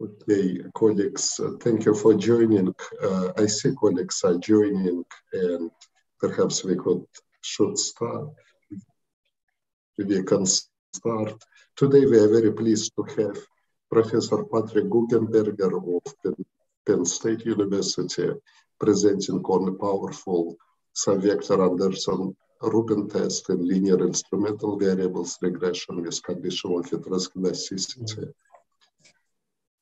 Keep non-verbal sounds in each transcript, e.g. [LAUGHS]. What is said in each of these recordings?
Okay, colleagues, uh, thank you for joining. Uh, I see colleagues are joining and perhaps we could should start. We can start. Today we are very pleased to have Professor Patrik Guggenberger of Penn, State University presenting on powerful subvector Anderson Rubin test in linear instrumental variables regression with conditional heteroscedasticity.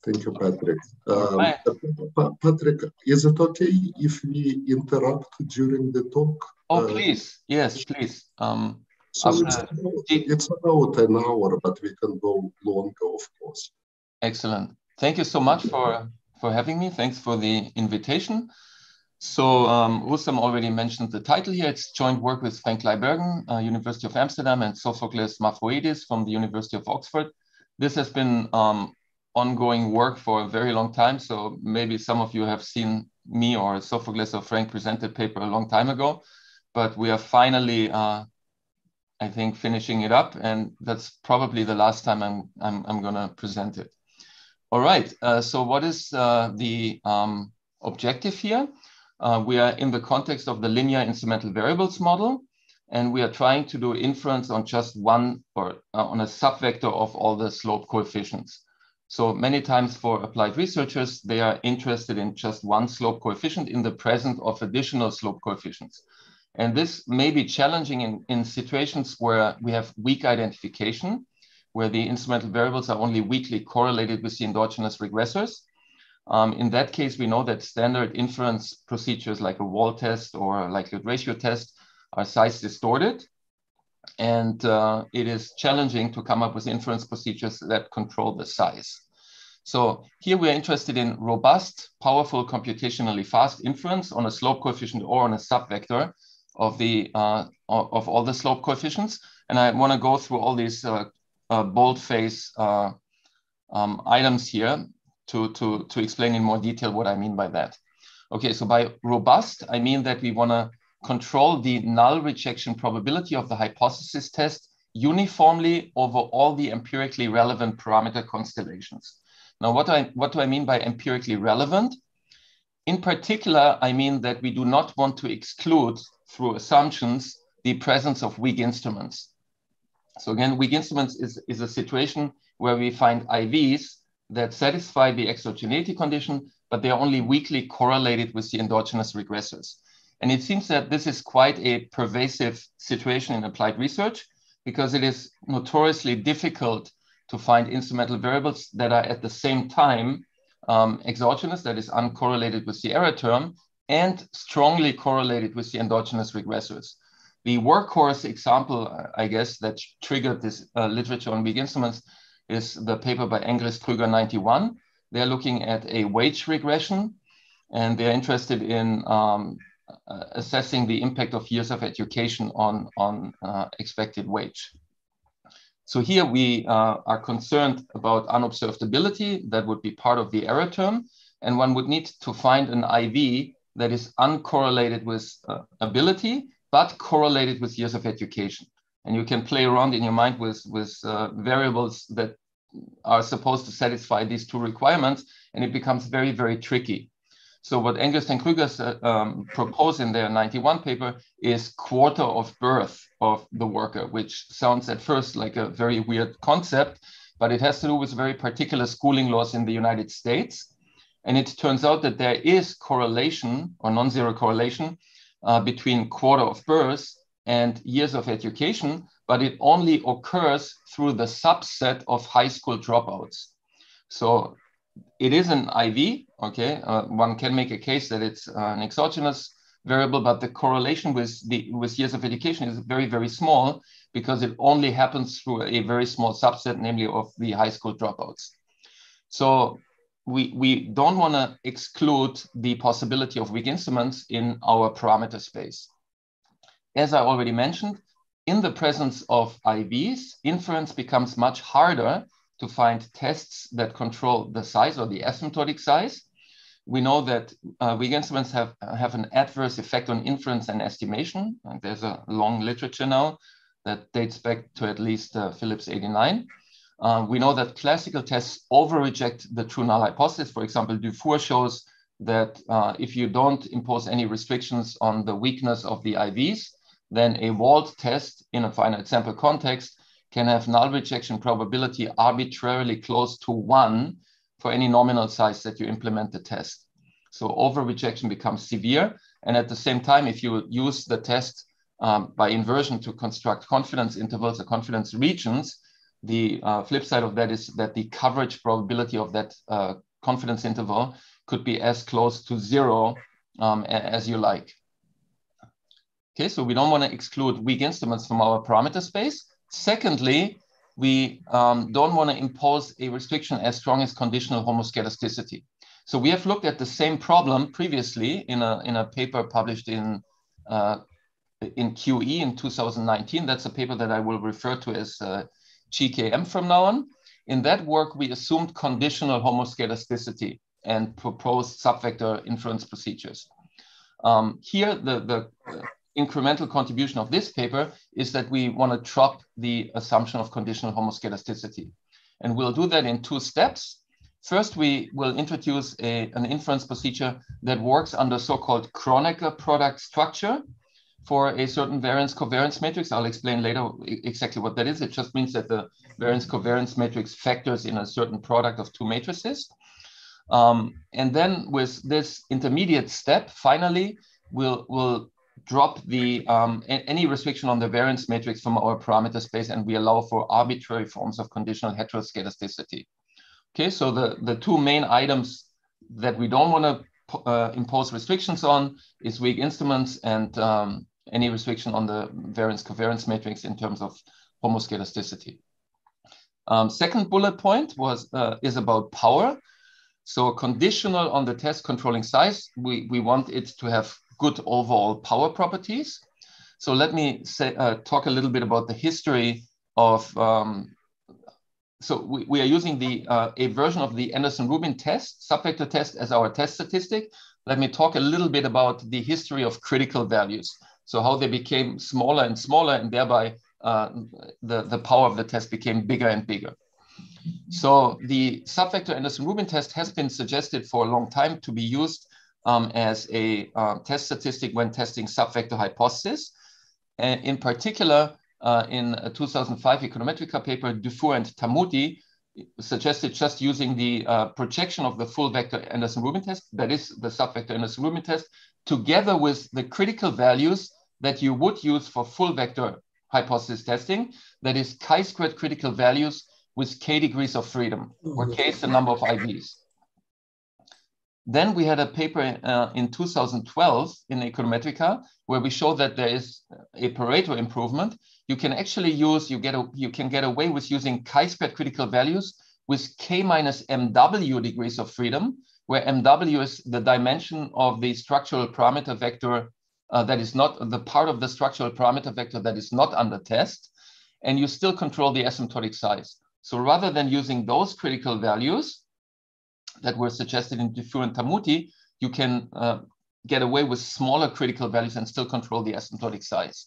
Thank you, Patrik. Um, Patrik, is it okay if we interrupt during the talk? Oh, uh, please. Yes, please. Um, so it's about, it's about an hour, but we can go longer, of course. Excellent. Thank you so much for, for having me. Thanks for the invitation. So um, Rustam already mentioned the title here. It's joint work with Frank Kleibergen, uh, University of Amsterdam, and Sophocles Mavroeidis from the University of Oxford. This has been um, ongoing work for a very long time. So maybe some of you have seen me or Sophocles or Frank presented paper a long time ago, but we are finally, uh, I think, finishing it up, and that's probably the last time I'm I'm, I'm gonna present it. All right. Uh, so what is uh, the um, objective here? Uh, we are in the context of the linear instrumental variables model, and we are trying to do inference on just one or uh, on a subvector of all the slope coefficients. So many times for applied researchers, they are interested in just one slope coefficient in the presence of additional slope coefficients. And this may be challenging in, in situations where we have weak identification, where the instrumental variables are only weakly correlated with the endogenous regressors. Um, in that case, we know that standard inference procedures like a Wald test or likelihood ratio test are size distorted. And uh, it is challenging to come up with inference procedures that control the size. So here we are interested in robust, powerful, computationally fast inference on a slope coefficient or on a subvector of the uh, of all the slope coefficients. And I want to go through all these uh, uh, boldface uh, um, items here to, to, to explain in more detail what I mean by that. Okay, so by robust, I mean that we want to control the null rejection probability of the hypothesis test uniformly over all the empirically relevant parameter constellations. Now, what, I, what do I mean by empirically relevant? In particular, I mean that we do not want to exclude through assumptions the presence of weak instruments. So again, weak instruments is, is a situation where we find IVs that satisfy the exogeneity condition, but they're only weakly correlated with the endogenous regressors. And it seems that this is quite a pervasive situation in applied research because it is notoriously difficult to find instrumental variables that are at the same time um, exogenous, that is uncorrelated with the error term, and strongly correlated with the endogenous regressors. The workhorse example, I guess, that triggered this uh, literature on weak instruments is the paper by Angrist Krueger 91. They're looking at a wage regression, and they're interested in um, assessing the impact of years of education on, on uh, expected wage. So here we uh, are concerned about unobservability. That would be part of the error term. And one would need to find an IV that is uncorrelated with uh, ability, but correlated with years of education. And you can play around in your mind with, with uh, variables that are supposed to satisfy these two requirements, and it becomes very, very tricky. So what Angrist and Krueger um, propose in their 91 paper is quarter of birth of the worker, which sounds at first like a very weird concept, but it has to do with very particular schooling laws in the United States. And it turns out that there is correlation or non-zero correlation uh, between quarter of birth and years of education, but it only occurs through the subset of high school dropouts. So it is an IV, okay? Uh, one can make a case that it's uh, an exogenous variable, but the correlation with the with years of education is very, very small because it only happens through a very small subset, namely of the high school dropouts. So we, we don't want to exclude the possibility of weak instruments in our parameter space. As I already mentioned, in the presence of IVs, inference becomes much harder to find tests that control the size or the asymptotic size. We know that uh, weak instruments have, have an adverse effect on inference and estimation. And there's a long literature now that dates back to at least uh, Phillips 89. Uh, we know that classical tests over-reject the true null hypothesis. For example, Dufour shows that uh, if you don't impose any restrictions on the weakness of the IVs, then a Wald test in a finite sample context can have null rejection probability arbitrarily close to one for any nominal size that you implement the test. So over rejection becomes severe. And at the same time, if you use the test um, by inversion to construct confidence intervals or confidence regions, the uh, flip side of that is that the coverage probability of that uh, confidence interval could be as close to zero um, as you like. Okay, so we don't want to exclude weak instruments from our parameter space. Secondly, we um, don't want to impose a restriction as strong as conditional homoscedasticity. So we have looked at the same problem previously in a, in a paper published in, uh, in QE in 2019. That's a paper that I will refer to as uh, GKM from now on. In that work, we assumed conditional homoscedasticity and proposed subvector inference procedures. Um, here, the, the incremental contribution of this paper is that we want to drop the assumption of conditional homoscedasticity. And we'll do that in two steps. First, we will introduce a, an inference procedure that works under so-called Kronecker product structure for a certain variance covariance matrix. I'll explain later exactly what that is. It just means that the variance covariance matrix factors in a certain product of two matrices. Um, and then with this intermediate step, finally, we'll, we'll drop the um, any restriction on the variance matrix from our parameter space and we allow for arbitrary forms of conditional heteroscedasticity. Okay, so the, the two main items that we don't want to uh, impose restrictions on is weak instruments and um, any restriction on the variance covariance matrix in terms of homoscedasticity. Um, second bullet point was uh, is about power. So conditional on the test controlling size, we, we want it to have good overall power properties. So let me say, uh, talk a little bit about the history of, um, so we, we, are using the uh, a version of the Anderson-Rubin test, subvector test as our test statistic. Let me talk a little bit about the history of critical values. So how they became smaller and smaller and thereby uh, the, the power of the test became bigger and bigger. So the subvector Anderson-Rubin test has been suggested for a long time to be used um, as a uh, test statistic when testing subvector hypothesis. And in particular, uh, in a 2005 Econometrica paper, Dufour and Taamouti suggested just using the uh, projection of the full vector Anderson-Rubin test, that is the subvector Anderson-Rubin test, together with the critical values that you would use for full vector hypothesis testing, that is chi-squared critical values with k degrees of freedom, where k is the number of IVs. Then we had a paper uh, in 2012 in Econometrica where we show that there is a Pareto improvement. You can actually use, you, get a, you can get away with using chi-squared critical values with k minus mw degrees of freedom, where mw is the dimension of the structural parameter vector uh, that is not the part of the structural parameter vector that is not under test, and you still control the asymptotic size. So rather than using those critical values that were suggested in Dufour and Taamouti, you can uh, get away with smaller critical values and still control the asymptotic size.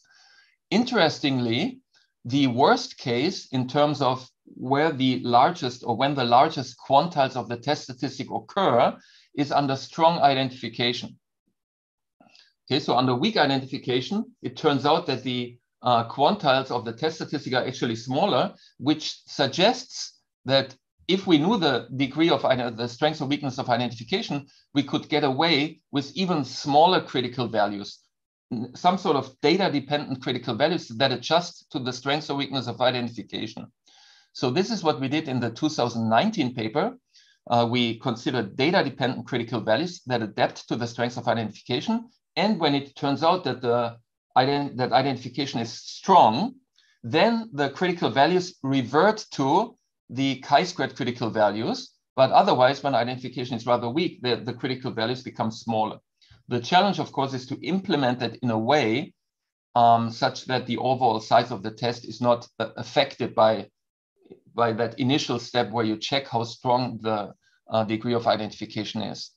Interestingly, the worst case in terms of where the largest or when the largest quantiles of the test statistic occur is under strong identification. Okay, so under weak identification, it turns out that the uh, quantiles of the test statistic are actually smaller, which suggests that if we knew the degree of the strength or weakness of identification, we could get away with even smaller critical values, some sort of data dependent critical values that adjust to the strength or weakness of identification. So this is what we did in the 2019 paper. Uh, we considered data dependent critical values that adapt to the strength of identification. And when it turns out that the ident that identification is strong, then the critical values revert to the chi-squared critical values. But otherwise, when identification is rather weak, the, the critical values become smaller. The challenge, of course, is to implement it in a way um, such that the overall size of the test is not uh, affected by, by that initial step where you check how strong the uh, degree of identification is.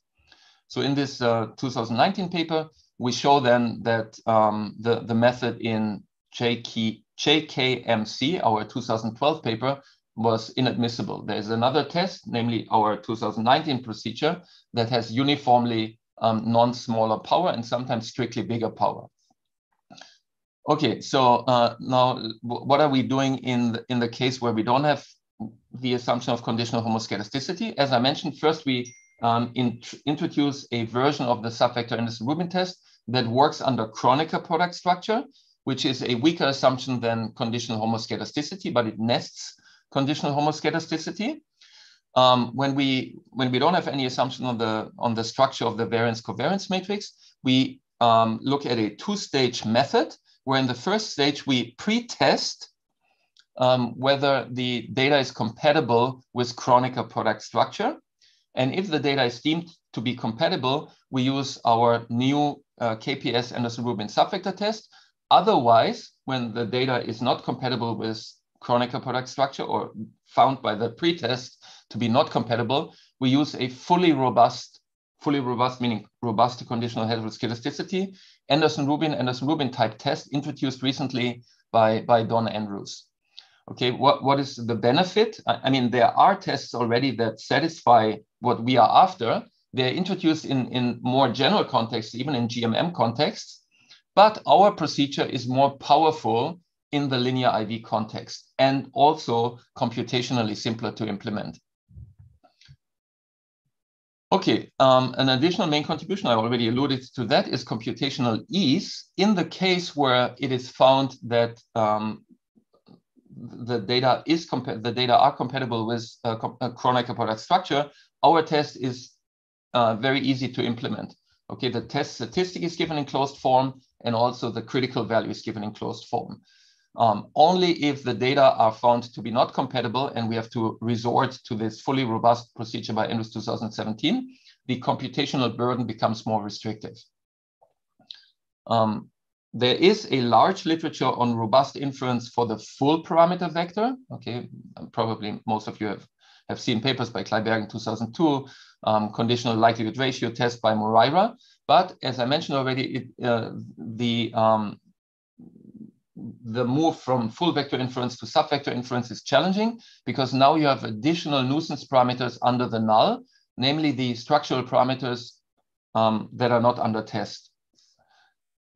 So in this uh, 2019 paper, we show then that um, the, the method in JK, GKMC, our 2012 paper, was inadmissible. There's another test, namely our 2019 procedure, that has uniformly um, non-smaller power and sometimes strictly bigger power. Okay, so uh, now what are we doing in the, in the case where we don't have the assumption of conditional homoscedasticity? As I mentioned, first we um, in, introduce a version of the subvector Anderson-Rubin test that works under Kronecker product structure, which is a weaker assumption than conditional homoscedasticity, but it nests conditional homoscedasticity. Um, when we when we don't have any assumption on the on the structure of the variance covariance matrix, we um, look at a two-stage method where in the first stage we pre-test um, whether the data is compatible with Kronecker product structure. And if the data is deemed to be compatible, we use our new uh, KPS Anderson-Rubin subvector test. Otherwise, when the data is not compatible with Kronecker product structure or found by the pretest to be not compatible, we use a fully robust, fully robust meaning robust to conditional heteroscedasticity, Anderson-Rubin, Anderson-Rubin type test introduced recently by, by Don Andrews. Okay, what, what is the benefit? I, I mean, there are tests already that satisfy what we are after. They're introduced in, in more general contexts, even in GMM contexts, but our procedure is more powerful in the linear IV context and also computationally simpler to implement. Okay, um, an additional main contribution, I already alluded to that, is computational ease. In the case where it is found that um, the data is the data are compatible with a, Kronecker product structure, our test is uh, very easy to implement. Okay, the test statistic is given in closed form, and also the critical value is given in closed form. Um, only if the data are found to be not compatible and we have to resort to this fully robust procedure by Andrews 2017, the computational burden becomes more restrictive. Um, there is a large literature on robust inference for the full parameter vector. Okay, probably most of you have, have seen papers by Kleibergen in 2002, um, conditional likelihood ratio test by Moreira. But as I mentioned already, it, uh, the um, the move from full vector inference to sub-vector inference is challenging because now you have additional nuisance parameters under the null, namely the structural parameters um, that are not under test.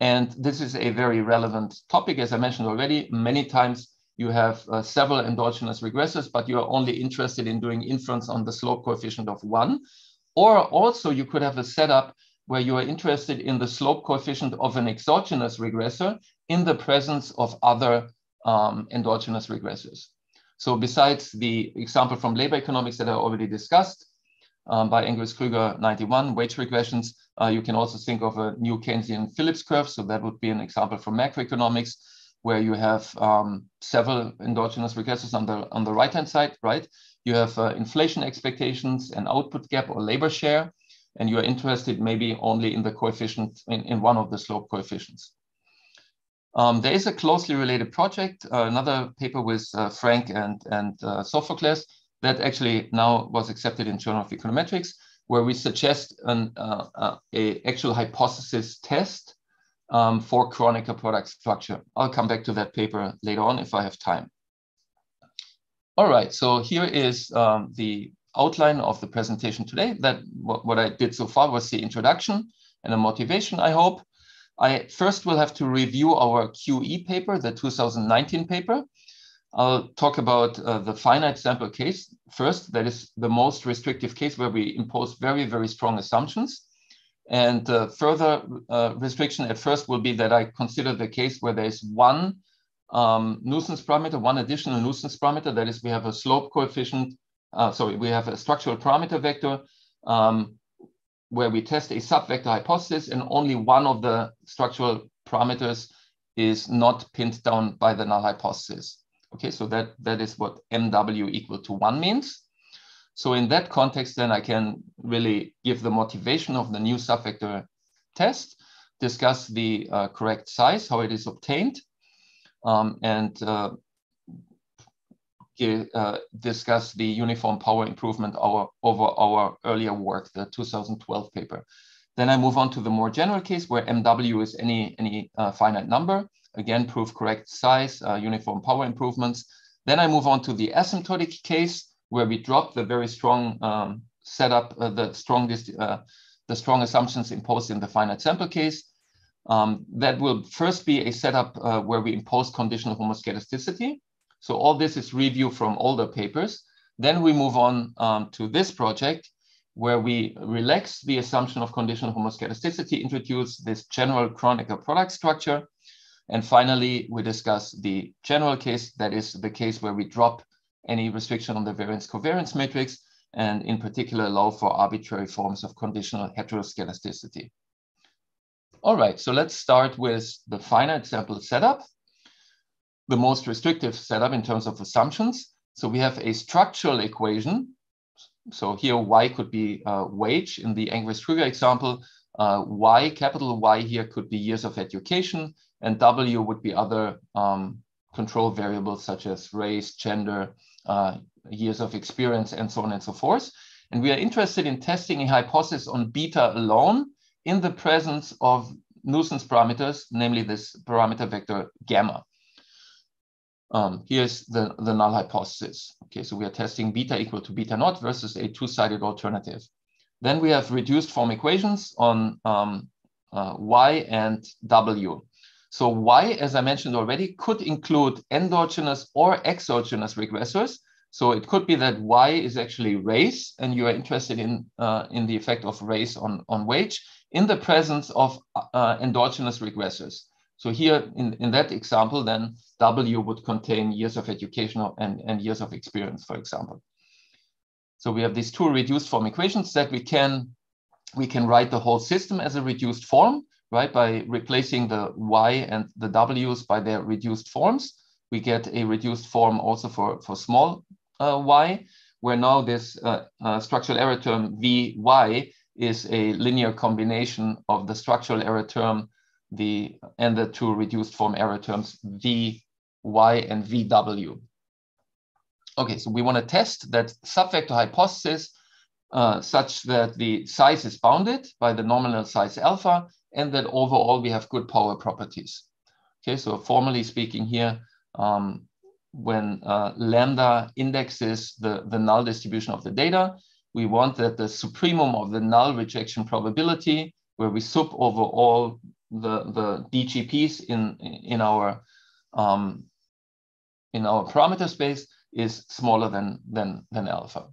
And this is a very relevant topic, as I mentioned already. Many times you have uh, several endogenous regressors, but you are only interested in doing inference on the slope coefficient of one. Or also you could have a setup where you are interested in the slope coefficient of an exogenous regressor in the presence of other um, endogenous regressors. So besides the example from labor economics that I already discussed um, by Angrist-Krueger 91, wage regressions, uh, you can also think of a new Keynesian Phillips curve. So that would be an example from macroeconomics where you have um, several endogenous regressors on the, on the right-hand side, right? You have uh, inflation expectations and output gap or labor share, and you are interested maybe only in the coefficient, in, in one of the slope coefficients. Um, there is a closely related project, uh, another paper with uh, Frank and, and uh, Sophocles that actually now was accepted in Journal of Econometrics, where we suggest an uh, uh, a actual hypothesis test um, for Kronecker product structure. I'll come back to that paper later on if I have time. All right, so here is um, the outline of the presentation today. That what, what I did so far was the introduction and a motivation, I hope. I first will have to review our QE paper, the 2019 paper. I'll talk about uh, the finite sample case first. That is the most restrictive case where we impose very, very strong assumptions. And uh, further uh, restriction at first will be that I consider the case where there is one um, nuisance parameter, one additional nuisance parameter. That is, we have a slope coefficient. Uh, sorry, we have a structural parameter vector um, where we test a subvector hypothesis and only one of the structural parameters is not pinned down by the null hypothesis. Okay, so that, that is what MW equal to one means. So in that context, then I can really give the motivation of the new subvector test, discuss the uh, correct size, how it is obtained, um, and uh, uh, discuss the uniform power improvement our, over our earlier work, the 2012 paper. Then I move on to the more general case where MW is any, any uh, finite number. Again, prove correct size, uh, uniform power improvements. Then I move on to the asymptotic case where we drop the very strong um, setup, uh, the strongest, uh, the strong assumptions imposed in the finite sample case. Um, that will first be a setup uh, where we impose conditional homoscedasticity. So all this is review from older papers. Then we move on um, to this project where we relax the assumption of conditional homoscedasticity, introduce this general Kronecker product structure. And finally, we discuss the general case, that is the case where we drop any restriction on the variance covariance matrix, and in particular allow for arbitrary forms of conditional heteroscedasticity. All right, so let's start with the finite sample setup, the most restrictive setup in terms of assumptions. So we have a structural equation. So here y could be uh, wage in the Angrist-Krueger example. Uh, y, capital Y here could be years of education, and W would be other um, control variables such as race, gender, uh, years of experience, and so on and so forth. And we are interested in testing a hypothesis on beta alone in the presence of nuisance parameters, namely this parameter vector gamma. Um, here's the, the null hypothesis. Okay, so we are testing beta equal to beta naught versus a two-sided alternative. Then we have reduced form equations on um, uh, y and w. So y, as I mentioned already, could include endogenous or exogenous regressors. So it could be that y is actually race, and you are interested in, uh, in the effect of race on, on wage in the presence of uh, endogenous regressors. So here in, in that example, then W would contain years of education and, and years of experience, for example. So we have these two reduced form equations that we can, we can write the whole system as a reduced form right? By replacing the y and the w's by their reduced forms, we get a reduced form also for, for small uh, y, where now this uh, uh, structural error term vy is a linear combination of the structural error term the and the two reduced form error terms vy and vw. Okay, so we want to test that subvector hypothesis uh, such that the size is bounded by the nominal size alpha and that overall we have good power properties. Okay, so formally speaking here, um, when uh, lambda indexes the, the null distribution of the data, we want that the supremum of the null rejection probability, where we sup over all the, the DGPs in, in, our, um, in our parameter space is smaller than, than, than alpha.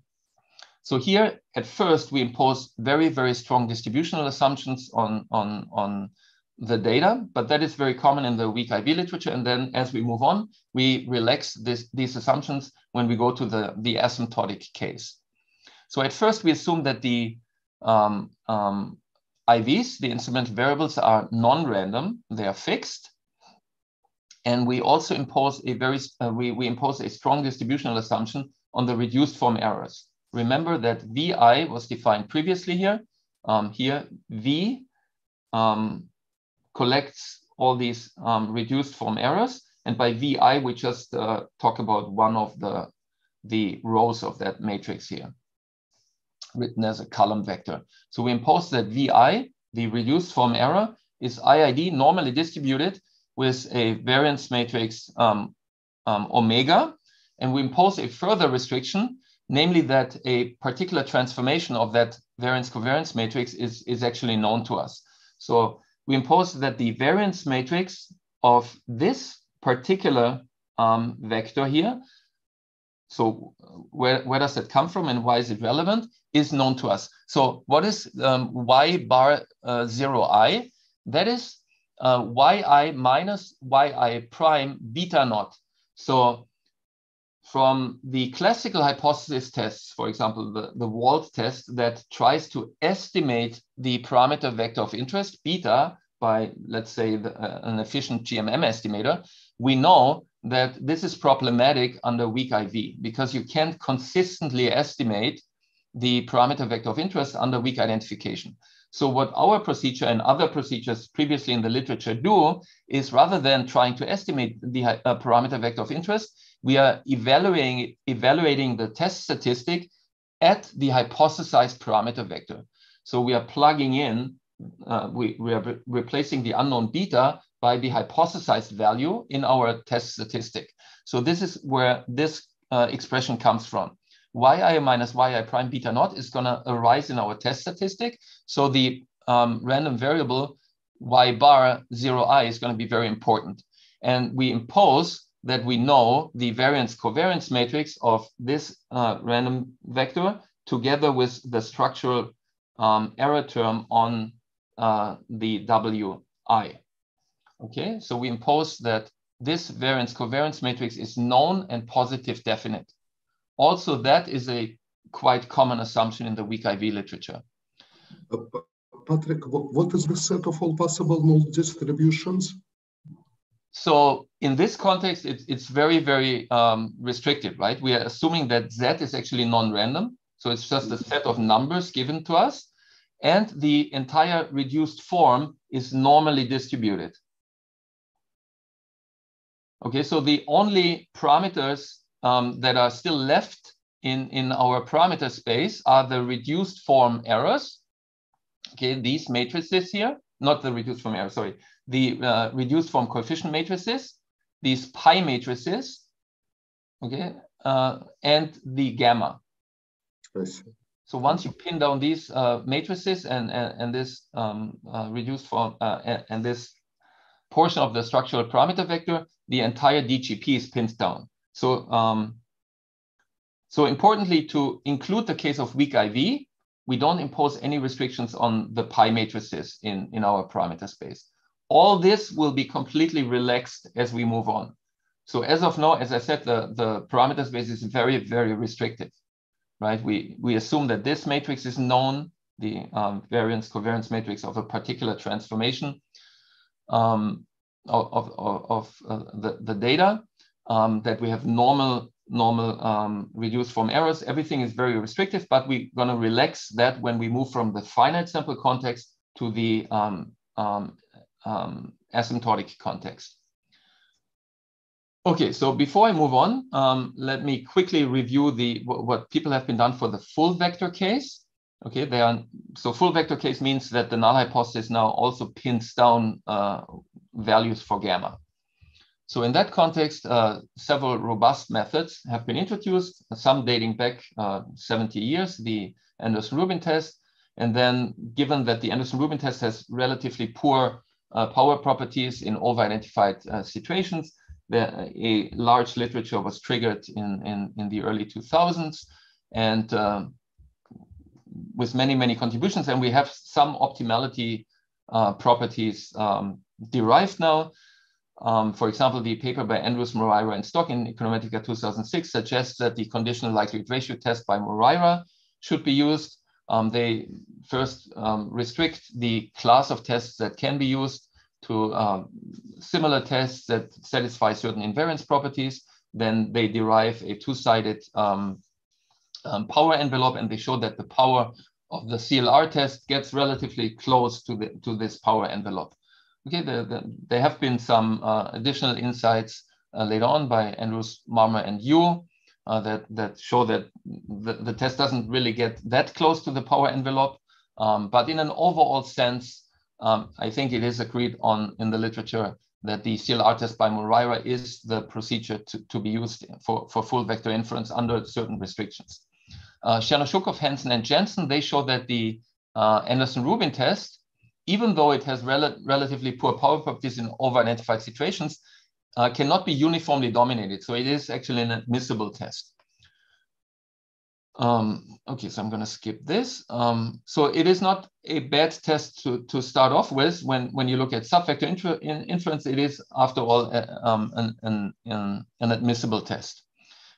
So here, at first, we impose very, very strong distributional assumptions on, on, on the data, but that is very common in the weak IV literature. And then as we move on, we relax this, these assumptions when we go to the, the asymptotic case. So at first, we assume that the um, um, IVs, the instrumental variables, are non-random, they are fixed. And we also impose a very, uh, we, we impose a strong distributional assumption on the reduced form errors. Remember that VI was defined previously here. Um, here, V um, collects all these um, reduced form errors. And by VI, we just uh, talk about one of the, the rows of that matrix here, written as a column vector. So we impose that VI, the reduced form error, is IID normally distributed with a variance matrix um, um, omega. And we impose a further restriction namely that a particular transformation of that variance covariance matrix is, is actually known to us. So we impose that the variance matrix of this particular um, vector here, so where, where does that come from and why is it relevant, is known to us. So what is um, y bar uh, 0i? That is uh, yi minus yi prime beta naught. So from the classical hypothesis tests, for example, the, the Wald test that tries to estimate the parameter vector of interest, beta, by, let's say, the, uh, an efficient GMM estimator, we know that this is problematic under weak IV because you can't consistently estimate the parameter vector of interest under weak identification. So what our procedure and other procedures previously in the literature do is rather than trying to estimate the uh, parameter vector of interest, we are evaluating, evaluating the test statistic at the hypothesized parameter vector. So we are plugging in, uh, we, we are re replacing the unknown beta by the hypothesized value in our test statistic. So this is where this uh, expression comes from. Yi minus yi prime beta naught is going to arise in our test statistic. So the um, random variable y bar 0i is going to be very important. And we impose that we know the variance covariance matrix of this uh, random vector together with the structural um, error term on uh, the wi. Okay, so we impose that this variance covariance matrix is known and positive definite. Also, that is a quite common assumption in the weak IV literature. Uh, Patrik, what is the set of all possible null distributions? So in this context, it's, it's very, very um, restricted, right? We are assuming that Z is actually non-random. So it's just a set of numbers given to us. And the entire reduced form is normally distributed. Okay, so the only parameters um, that are still left in, in our parameter space are the reduced form errors. Okay, these matrices here, not the reduced form error, sorry, the uh, reduced form coefficient matrices, these pi matrices, okay, uh, and the gamma. So once you pin down these uh, matrices and, and, and this um, uh, reduced form uh, and, and, this portion of the structural parameter vector, the entire DGP is pinned down. So, um, so importantly, to include the case of weak IV, we don't impose any restrictions on the pi matrices in, in our parameter space. All this will be completely relaxed as we move on. So as of now, as I said, the, the parameter space is very, very restricted, right? We, we assume that this matrix is known, the um, variance covariance matrix of a particular transformation um, of, of, of uh, the, the data, um, that we have normal normal um, reduced form errors. Everything is very restrictive, but we're going to relax that when we move from the finite sample context to the um, um, um, asymptotic context. Okay, so before I move on, um, let me quickly review the what people have been done for the full vector case. Okay, they are so full vector case means that the null hypothesis now also pins down uh, values for gamma. So in that context, uh, several robust methods have been introduced, some dating back uh, 70 years, the Anderson-Rubin test. And then given that the Anderson-Rubin test has relatively poor uh, power properties in over-identified uh, situations. The, a large literature was triggered in, in, in the early 2000s and um, with many, many contributions. And we have some optimality uh, properties um, derived now. Um, for example, the paper by Andrews, Moreira, and Stock in Econometrica 2006 suggests that the conditional likelihood ratio test by Moreira should be used um, they first um, restrict the class of tests that can be used to um, similar tests that satisfy certain invariance properties. Then they derive a two-sided um, um, power envelope, and they show that the power of the CLR test gets relatively close to, the, to this power envelope. Okay, the, the, there have been some uh, additional insights uh, later on by Andrews, Marmer, and Yu uh, that that show that the, the test doesn't really get that close to the power envelope. Um, but in an overall sense, um, I think it is agreed on in the literature that the CLR test by Moreira is the procedure to, to be used for, for full vector inference under certain restrictions. Uh, Chernozhukov, Hansen, and Jansson, they show that the uh, Anderson-Rubin test, even though it has rel relatively poor power properties in over-identified situations, uh, cannot be uniformly dominated. So it is actually an admissible test. Um, okay, so I'm going to skip this. Um, so it is not a bad test to, to start off with. When, when you look at subvector in inference, it is, after all, uh, um, an, an, an admissible test.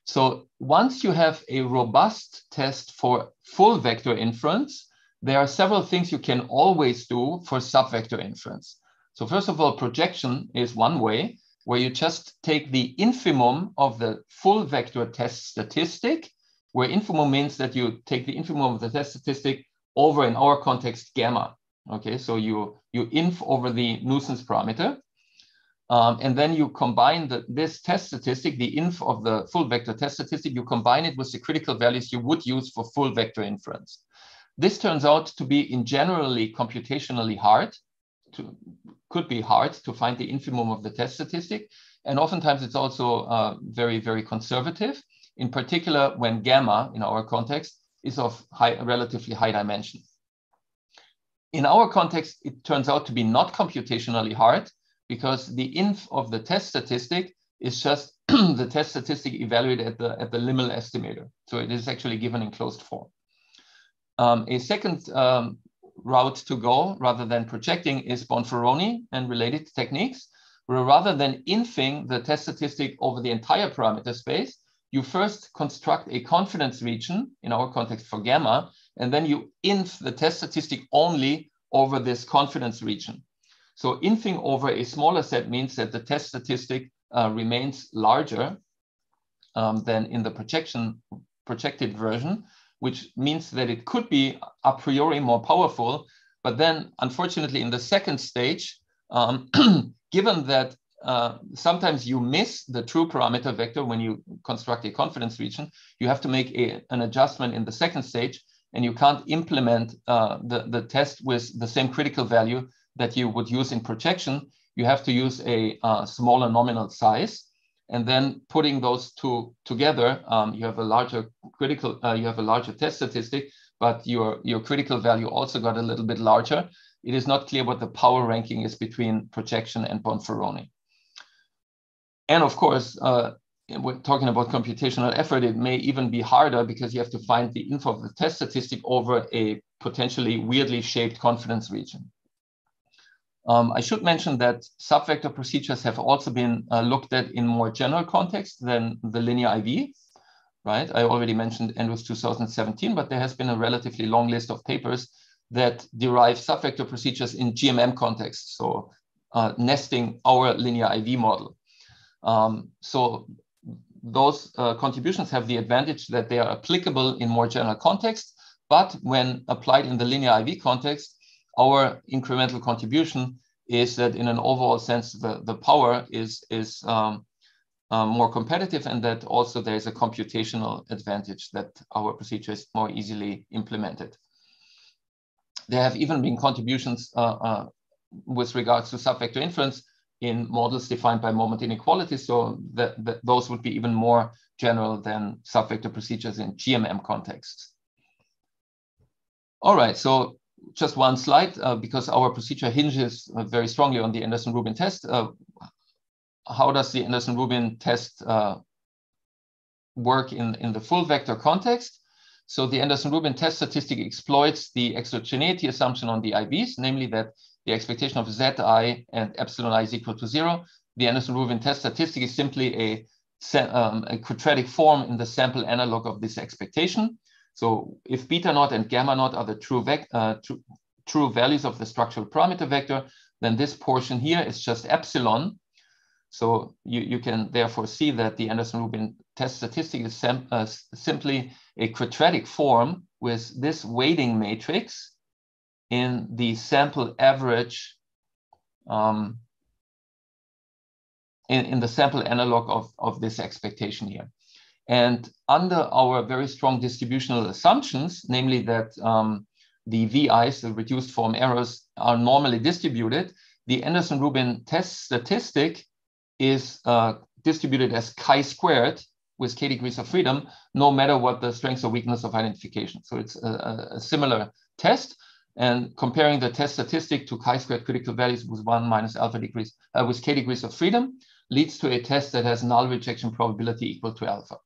So once you have a robust test for full vector inference, there are several things you can always do for subvector inference. So first of all, projection is one way where you just take the infimum of the full vector test statistic, where infimum means that you take the infimum of the test statistic over, in our context, gamma. Okay, so you, you inf over the nuisance parameter. Um, and then you combine the, this test statistic, the inf of the full vector test statistic, you combine it with the critical values you would use for full vector inference. This turns out to be in generally computationally hard to, could be hard to find the infimum of the test statistic. And oftentimes it's also uh, very, very conservative, in particular when gamma, in our context, is of high, relatively high dimension. In our context, it turns out to be not computationally hard because the inf of the test statistic is just [CLEARS THROAT] the test statistic evaluated at the, at the LIML estimator. So it is actually given in closed form. Um, a second um, route to go rather than projecting is Bonferroni and related techniques, where rather than infing the test statistic over the entire parameter space, you first construct a confidence region, in our context for gamma, and then you inf the test statistic only over this confidence region. So infing over a smaller set means that the test statistic uh, remains larger um, than in the projection projected version, which means that it could be a priori more powerful. But then, unfortunately, in the second stage, um, [CLEARS THROAT] given that uh, sometimes you miss the true parameter vector when you construct a confidence region, you have to make a, an adjustment in the second stage, and you can't implement uh, the, the test with the same critical value that you would use in projection. You have to use a uh, smaller nominal size and then putting those two together, um, you have a larger critical, uh, you have a larger test statistic, but your, your critical value also got a little bit larger. It is not clear what the power ranking is between projection and Bonferroni. And of course, uh, we're talking about computational effort, it may even be harder because you have to find the info of the test statistic over a potentially weirdly shaped confidence region. Um, I should mention that subvector procedures have also been uh, looked at in more general context than the linear IV, right? I already mentioned Andrews 2017, but there has been a relatively long list of papers that derive subvector procedures in GMM context, so uh, nesting our linear IV model. Um, so those uh, contributions have the advantage that they are applicable in more general context, but when applied in the linear IV context, our incremental contribution is that in an overall sense, the, the power is, is um, um, more competitive and that also there's a computational advantage that our procedure is more easily implemented. There have even been contributions uh, uh, with regards to subvector inference in models defined by moment inequality. So that, that those would be even more general than subvector procedures in GMM contexts. All right, so just one slide uh, because our procedure hinges uh, very strongly on the Anderson-Rubin test. Uh, how does the Anderson-Rubin test uh, work in, in the full vector context? So the Anderson-Rubin test statistic exploits the exogeneity assumption on the IVs, namely that the expectation of Zi and epsilon i is equal to zero. The Anderson-Rubin test statistic is simply a, um, a quadratic form in the sample analog of this expectation. So if beta naught and gamma naught are the true, uh, true, true values of the structural parameter vector, then this portion here is just epsilon. So you, you can therefore see that the Anderson-Rubin test statistic is uh, simply a quadratic form with this weighting matrix in the sample average um, in, in the sample analog of, of this expectation here. And under our very strong distributional assumptions, namely that um, the VIs, the reduced form errors, are normally distributed, the Anderson-Rubin test statistic is uh, distributed as chi-squared with k degrees of freedom, no matter what the strength or weakness of identification. So it's a, a similar test. And comparing the test statistic to chi-squared critical values with one minus alpha degrees, uh, with k degrees of freedom, leads to a test that has null rejection probability equal to alpha.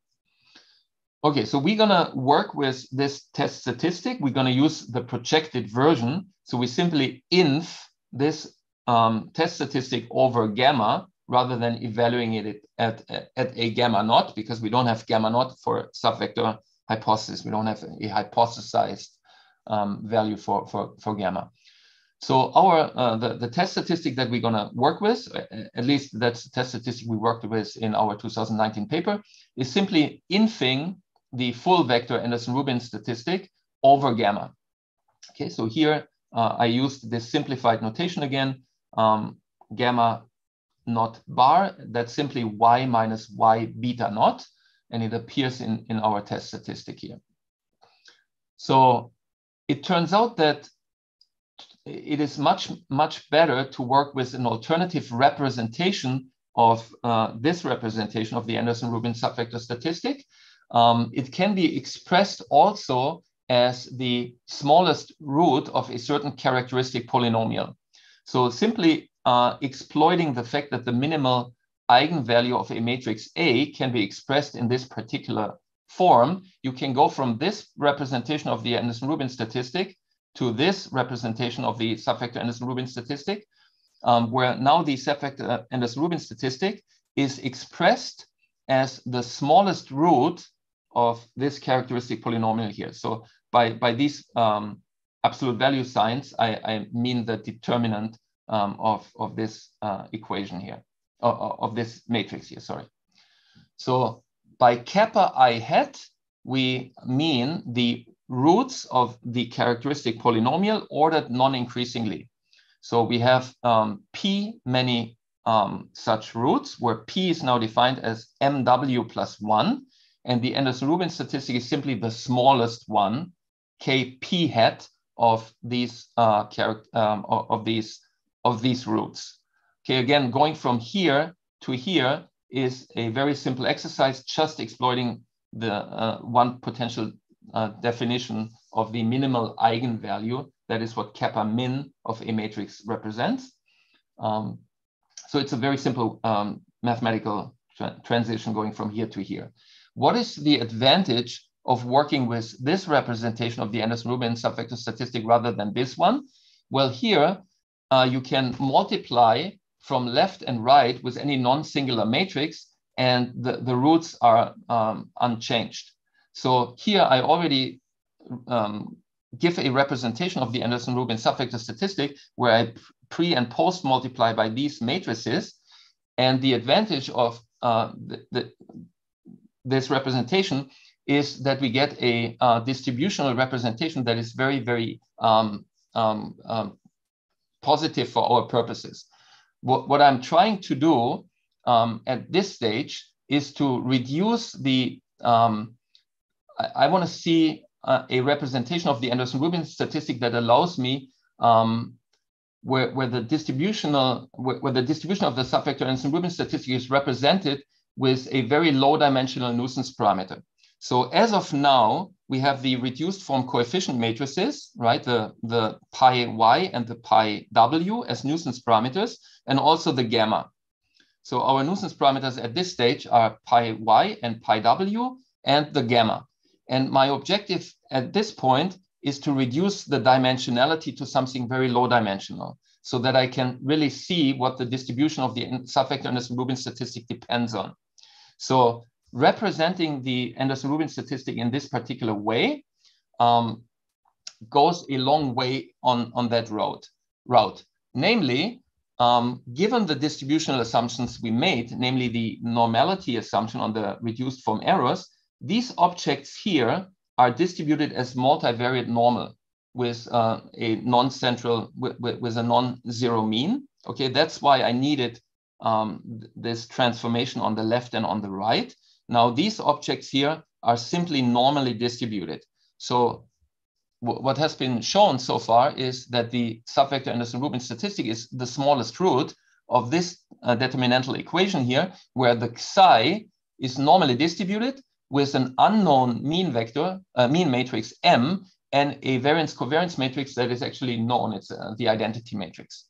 Okay, so we're gonna work with this test statistic. We're gonna use the projected version. So we simply inf this um, test statistic over gamma rather than evaluating it at, at a gamma naught because we don't have gamma naught for subvector hypothesis. We don't have a hypothesized um, value for, for, for gamma. So our uh, the, the test statistic that we're gonna work with, at least that's the test statistic we worked with in our 2019 paper, is simply infing the full vector Anderson-Rubin statistic over gamma. Okay, so here uh, I used this simplified notation again, um, gamma not bar, that's simply y minus y beta naught, and it appears in, in our test statistic here. So it turns out that it is much, much better to work with an alternative representation of uh, this representation of the Anderson-Rubin subvector statistic. Um, it can be expressed also as the smallest root of a certain characteristic polynomial. So simply uh, exploiting the fact that the minimal eigenvalue of a matrix A can be expressed in this particular form, you can go from this representation of the Anderson-Rubin statistic to this representation of the subvector Anderson-Rubin statistic, um, where now the subvector Anderson-Rubin statistic is expressed as the smallest root of this characteristic polynomial here. So by, by these um, absolute value signs, I, I mean the determinant um, of, of this uh, equation here, of, of this matrix here, sorry. So by kappa i hat, we mean the roots of the characteristic polynomial ordered non-increasingly. So we have um, p many um, such roots where p is now defined as mw plus one, and the Anderson-Rubin statistic is simply the smallest one, kp hat of these uh, um, of these of these roots. Okay, again, going from here to here is a very simple exercise, just exploiting the uh, one potential uh, definition of the minimal eigenvalue. That is what kappa min of a matrix represents. Um, so it's a very simple um, mathematical tra transition going from here to here. What is the advantage of working with this representation of the Anderson-Rubin subvector statistic rather than this one? Well, here uh, you can multiply from left and right with any non-singular matrix and the, the roots are um, unchanged. So here I already um, give a representation of the Anderson-Rubin subvector statistic where I pre and post multiply by these matrices. And the advantage of uh, the, the, this representation is that we get a uh, distributional representation that is very, very um, um, um, positive for our purposes. What, what I'm trying to do um, at this stage is to reduce the, um, I, I want to see uh, a representation of the Anderson-Rubin statistic that allows me um, where, where the distributional where, where the distribution of the subvector Anderson-Rubin statistic is represented with a very low dimensional nuisance parameter. So as of now, we have the reduced form coefficient matrices, right? The, the pi y and the pi w as nuisance parameters, and also the gamma. So our nuisance parameters at this stage are pi y and pi w and the gamma. And my objective at this point is to reduce the dimensionality to something very low dimensional so that I can really see what the distribution of the subvector Anderson-Rubin statistic depends on. So representing the Anderson-Rubin statistic in this particular way um, goes a long way on, on that road, route. Namely, um, given the distributional assumptions we made, namely the normality assumption on the reduced form errors, these objects here are distributed as multivariate normal with uh, a non-central, with, with, a non-zero mean. Okay, that's why I needed um, this transformation on the left and on the right. Now these objects here are simply normally distributed. So what has been shown so far is that the subvector Anderson-Rubin statistic is the smallest root of this uh, determinantal equation here, where the psi is normally distributed with an unknown mean vector, uh, mean matrix M, and a variance covariance matrix that is actually known. It's uh, the identity matrix.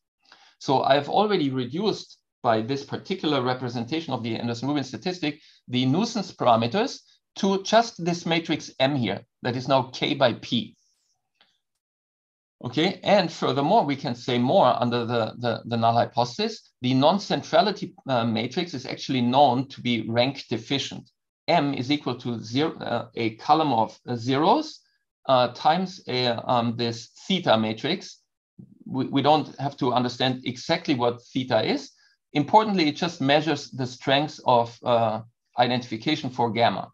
So I've already reduced by this particular representation of the Anderson-Rubin statistic, the nuisance parameters to just this matrix M here, that is now K by P. Okay, and furthermore, we can say more under the, the, the null hypothesis. The non-centrality uh, matrix is actually known to be rank deficient. M is equal to zero, uh, a column of zeros uh, times a, um, this theta matrix. We, we don't have to understand exactly what theta is, Importantly, it just measures the strength of uh, identification for gamma.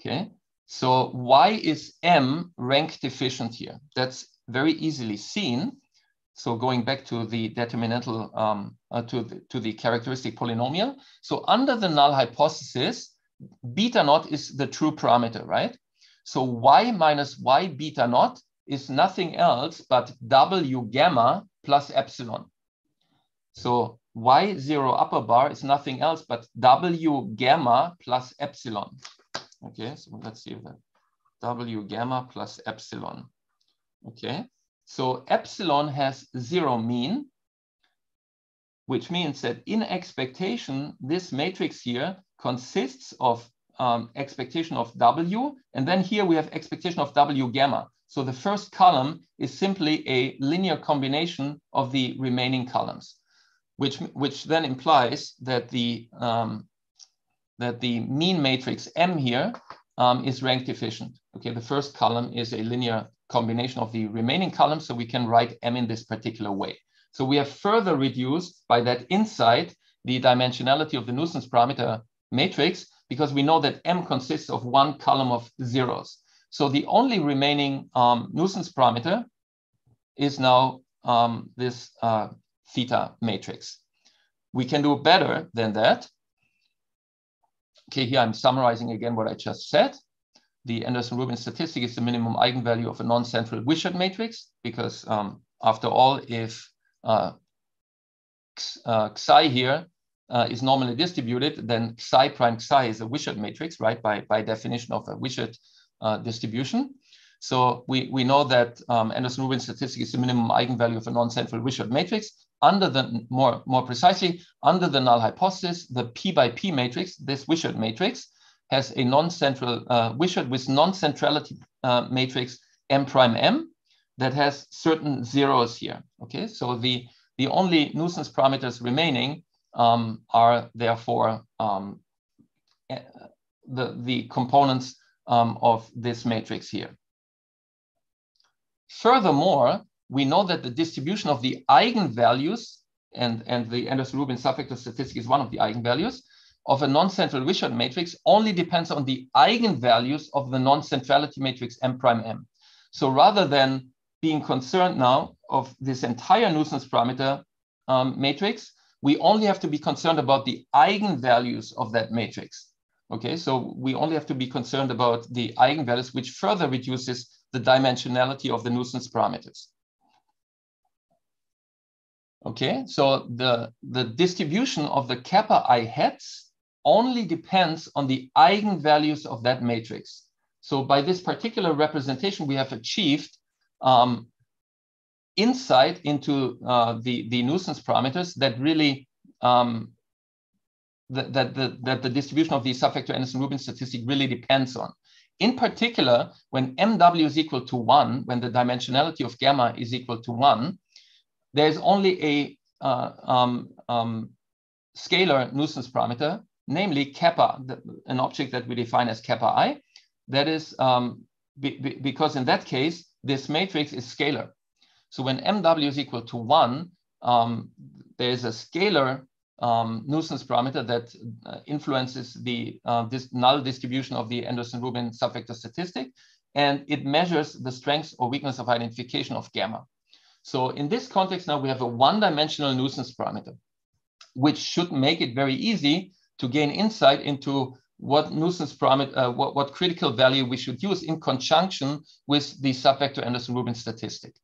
Okay, so why is M rank deficient here? That's very easily seen. So going back to the determinantal, um, uh, to, the, to the characteristic polynomial. So under the null hypothesis, beta naught is the true parameter, right? So y minus y beta naught is nothing else but W gamma plus epsilon. So Y zero upper bar is nothing else but W gamma plus epsilon. Okay, so let's see that. W gamma plus epsilon. Okay, so epsilon has zero mean, which means that in expectation, this matrix here consists of um, expectation of W, and then here we have expectation of W gamma. So the first column is simply a linear combination of the remaining columns, which, which then implies that the, um, that the mean matrix M here um, is rank deficient. Okay, the first column is a linear combination of the remaining columns, so we can write M in this particular way. So we have further reduced by that insight the dimensionality of the nuisance parameter matrix because we know that M consists of one column of zeros. So the only remaining um, nuisance parameter is now um, this uh, theta matrix. We can do better than that. Okay, here I'm summarizing again what I just said. The Anderson-Rubin statistic is the minimum eigenvalue of a non-central Wishart matrix because um, after all, if uh, uh, here uh, is normally distributed, then psi prime psi is a Wishart matrix, right? By, by definition of a Wishart uh, distribution. So we, we know that um, Anderson-Rubin statistic is the minimum eigenvalue of a non-central Wishart matrix. Under the, more, more precisely, under the null hypothesis, the P by P matrix, this Wishart matrix, has a non-central uh, Wishart with non-centrality uh, matrix M prime M that has certain zeros here. Okay, so the, the only nuisance parameters remaining um, are therefore um, eh, the, the components um, of this matrix here. Furthermore, we know that the distribution of the eigenvalues, and, and the Anderson-Rubin subvector statistic is one of the eigenvalues, of a non-central Wishart matrix only depends on the eigenvalues of the non-centrality matrix M prime M. So rather than being concerned now of this entire nuisance parameter um, matrix, we only have to be concerned about the eigenvalues of that matrix. Okay, so we only have to be concerned about the eigenvalues, which further reduces the dimensionality of the nuisance parameters. Okay, so the, the distribution of the kappa i hats only depends on the eigenvalues of that matrix. So by this particular representation, we have achieved um, insight into uh, the, the nuisance parameters that really um, that, that, the, that the distribution of the subvector Anderson-Rubin statistic really depends on. In particular, when MW is equal to one, when the dimensionality of gamma is equal to one, there's only a uh, um, um, scalar nuisance parameter, namely kappa, an object that we define as kappa i. That is um, be, be, because in that case, this matrix is scalar. So when MW is equal to one, um, there is a scalar um, nuisance parameter that uh, influences the uh, this null distribution of the Anderson-Rubin subvector statistic, and it measures the strength or weakness of identification of gamma. So in this context now, we have a one-dimensional nuisance parameter, which should make it very easy to gain insight into what nuisance parameter, uh, what, what critical value we should use in conjunction with the subvector Anderson-Rubin statistic.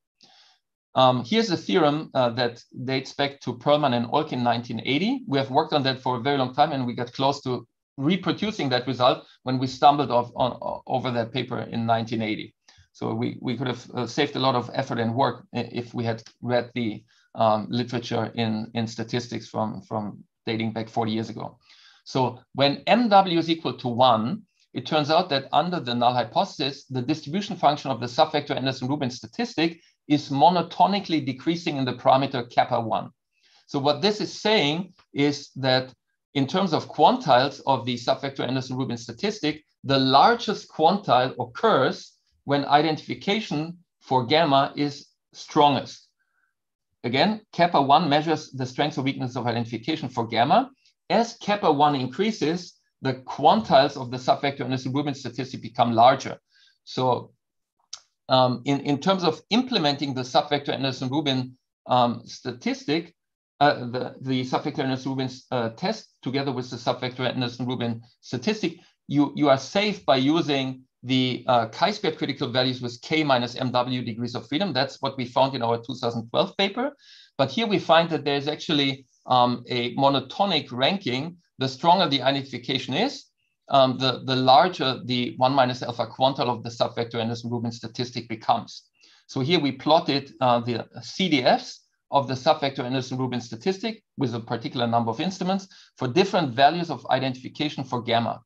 Um, here's a theorem uh, that dates back to Perlman and Olkin in 1980. We have worked on that for a very long time and we got close to reproducing that result when we stumbled off on, over that paper in 1980. So we, we could have uh, saved a lot of effort and work if we had read the um, literature in, in statistics from, from dating back 40 years ago. So when MW is equal to one, it turns out that under the null hypothesis, the distribution function of the subvector Anderson-Rubin statistic is monotonically decreasing in the parameter kappa one. So what this is saying is that in terms of quantiles of the subvector Anderson-Rubin statistic, the largest quantile occurs when identification for gamma is strongest. Again, kappa 1 measures the strength or weakness of identification for gamma. As kappa 1 increases, the quantiles of the subvector Anderson-Rubin statistic become larger. So um, in, in terms of implementing the subvector Anderson-Rubin um, statistic, uh, the, the subvector Anderson-Rubin uh, test together with the subvector Anderson-Rubin statistic, you, you are safe by using the uh, chi-squared critical values with k minus mw degrees of freedom. That's what we found in our 2012 paper. But here we find that there's actually um, a monotonic ranking. The stronger the identification is, um, the, the larger the 1 minus alpha quantile of the subvector Anderson-Rubin statistic becomes. So here we plotted uh, the CDFs of the subvector Anderson-Rubin statistic with a particular number of instruments for different values of identification for gamma.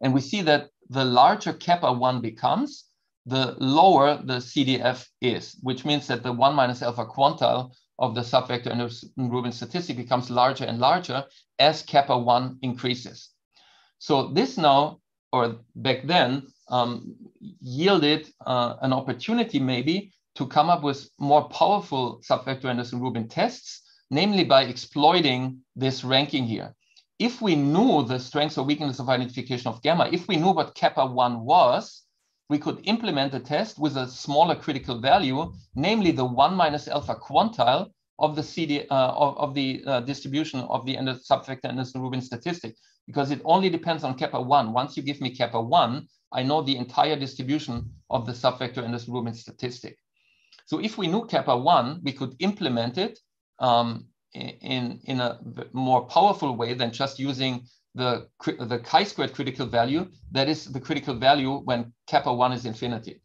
And we see that the larger kappa 1 becomes, the lower the CDF is, which means that the 1 minus alpha quantile of the subvector Anderson-Rubin statistic becomes larger and larger as kappa 1 increases. So this now, or back then, um, yielded uh, an opportunity maybe to come up with more powerful subvector Anderson-Rubin tests, namely by exploiting this ranking here. If we knew the strength or weakness of identification of gamma, if we knew what kappa 1 was, we could implement a test with a smaller critical value, namely the 1 minus alpha quantile of the CD uh, of, of, the uh, distribution of the subvector Anderson-Rubin statistic, because it only depends on kappa 1. Once you give me kappa 1, I know the entire distribution of the subvector Anderson-Rubin statistic. So if we knew kappa 1, we could implement it um, in, in a more powerful way than just using the, the chi-squared critical value. That is the critical value when kappa 1 is infinity.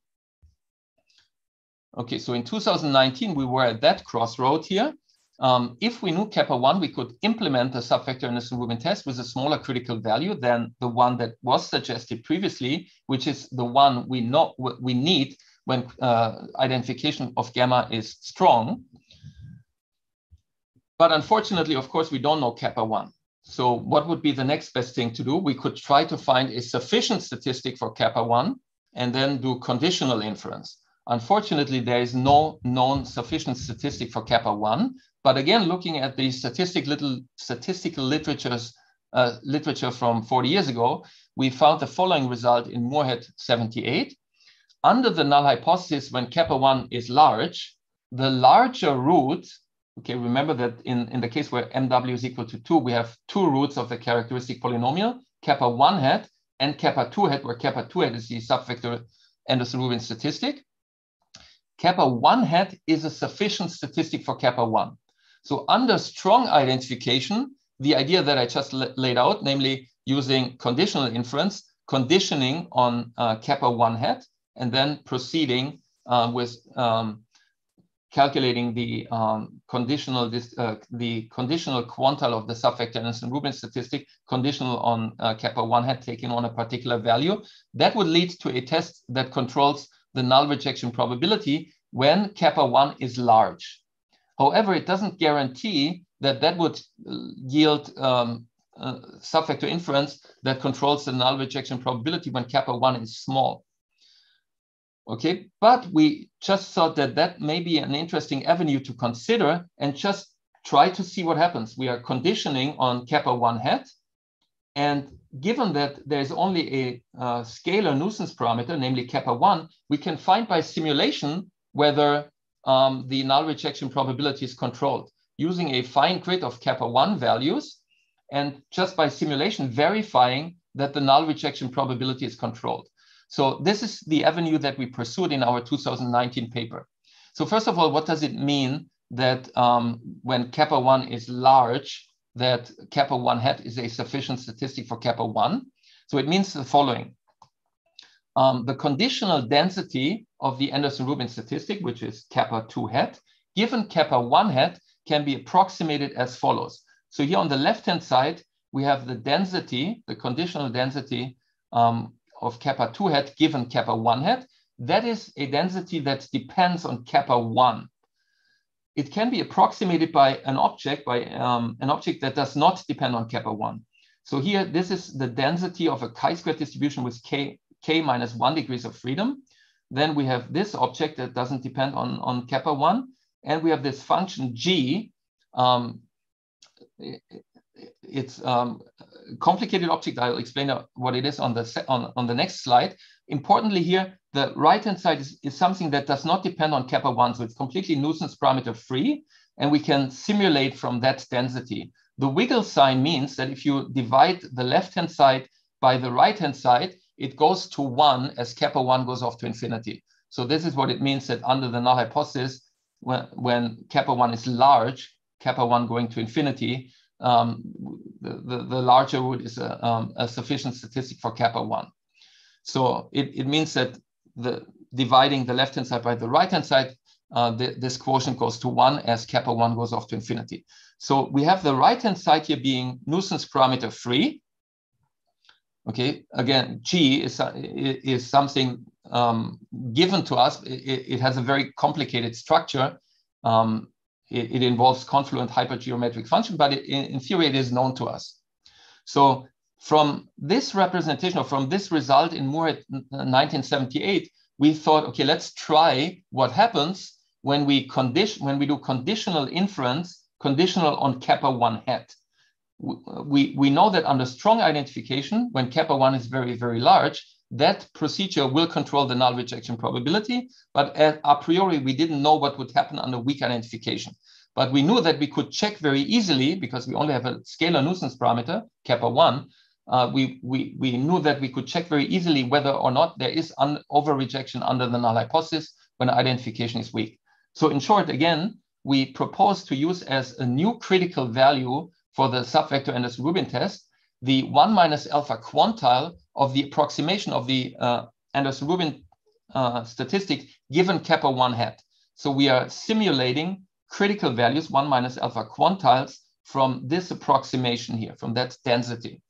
Okay, so in 2019, we were at that crossroad here. Um, if we knew kappa 1, we could implement the subvector Anderson-Rubin test with a smaller critical value than the one that was suggested previously, which is the one we know we need when uh, identification of gamma is strong. But unfortunately, of course, we don't know kappa 1. So what would be the next best thing to do? We could try to find a sufficient statistic for kappa 1 and then do conditional inference. Unfortunately, there is no known sufficient statistic for kappa 1. But again, looking at the statistic little, statistical literatures, uh, literature from 40 years ago, we found the following result in Muirhead 78 under the null hypothesis, when kappa 1 is large, the larger root, okay, remember that in, in the case where mw is equal to 2, we have two roots of the characteristic polynomial, kappa 1 hat and kappa 2 hat, where kappa 2 hat is the subvector Anderson-Rubin statistic. Kappa 1 hat is a sufficient statistic for kappa 1. So under strong identification, the idea that I just laid out, namely using conditional inference, conditioning on uh, kappa 1 hat, and then proceeding uh, with um, calculating the um, conditional this, uh, the conditional quantile of the subvector Anderson-Rubin statistic conditional on uh, kappa 1 hat taken on a particular value. That would lead to a test that controls the null rejection probability when kappa 1 is large. However, it doesn't guarantee that that would uh, yield um, uh, inference that controls the null rejection probability when kappa 1 is small. Okay, but we just thought that that may be an interesting avenue to consider and just try to see what happens. We are conditioning on kappa 1 hat. And given that there's only a uh, scalar nuisance parameter, namely kappa 1, we can find by simulation whether um, the null rejection probability is controlled using a fine grid of kappa 1 values and just by simulation verifying that the null rejection probability is controlled. So this is the avenue that we pursued in our 2019 paper. So first of all, what does it mean that um, when kappa 1 is large, that kappa 1 hat is a sufficient statistic for kappa 1? So it means the following. Um, the conditional density of the Anderson-Rubin statistic, which is kappa 2 hat, given kappa 1 hat, can be approximated as follows. So here on the left-hand side, we have the density, the conditional density um, of kappa 2 hat given kappa 1 hat. That is a density that depends on kappa 1. It can be approximated by an object, by um, an object that does not depend on kappa 1. So here, this is the density of a chi-squared distribution with k, k minus 1 degrees of freedom. Then we have this object that doesn't depend on, on kappa 1. And we have this function g. Um, it's um, complicated object. I'll explain what it is on the, on, on the next slide. Importantly here, the right-hand side is, is something that does not depend on kappa 1, so it's completely nuisance parameter free, and we can simulate from that density. The wiggle sign means that if you divide the left-hand side by the right-hand side, it goes to one as kappa one goes off to infinity. So this is what it means that under the null hypothesis, when, when kappa one is large, kappa one going to infinity, um, the, the, the, larger root is a, um, a, sufficient statistic for kappa one. So it, it means that the dividing the left-hand side by the right-hand side, uh, the, this quotient goes to one as kappa one goes off to infinity. So we have the right-hand side here being nuisance parameter free. Okay, again, G is, is something um, given to us. It, it, has a very complicated structure. Um, it, it, involves confluent hypergeometric function, but it, in, in theory, it is known to us. So from this representation or from this result in Moore 1978, we thought, okay, let's try what happens when we condition when we do conditional inference, conditional on kappa one hat. We, we know that under strong identification, when kappa one is very, very large, that procedure will control the null rejection probability. But a priori, we didn't know what would happen under weak identification. But we knew that we could check very easily because we only have a scalar nuisance parameter, kappa one, uh, we, we, we knew that we could check very easily whether or not there is un- over rejection under the null hypothesis when identification is weak. So in short, again, we propose to use as a new critical value for the subvector Anderson-Rubin test, the one minus alpha quantile of the approximation of the uh, Anderson-Rubin uh, statistic given kappa one hat. So we are simulating critical values, one minus alpha quantiles from this approximation here, from that density.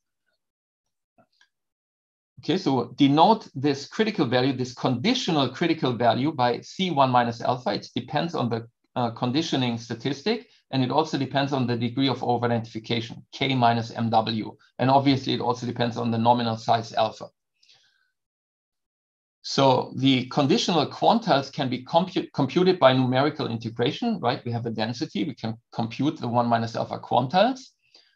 Okay, so denote this critical value, this conditional critical value by C1 minus alpha. It depends on the uh, conditioning statistic, and it also depends on the degree of over-identification, K minus MW. And obviously, it also depends on the nominal size alpha. So the conditional quantiles can be compu computed by numerical integration, right? We have a density, we can compute the one minus alpha quantiles.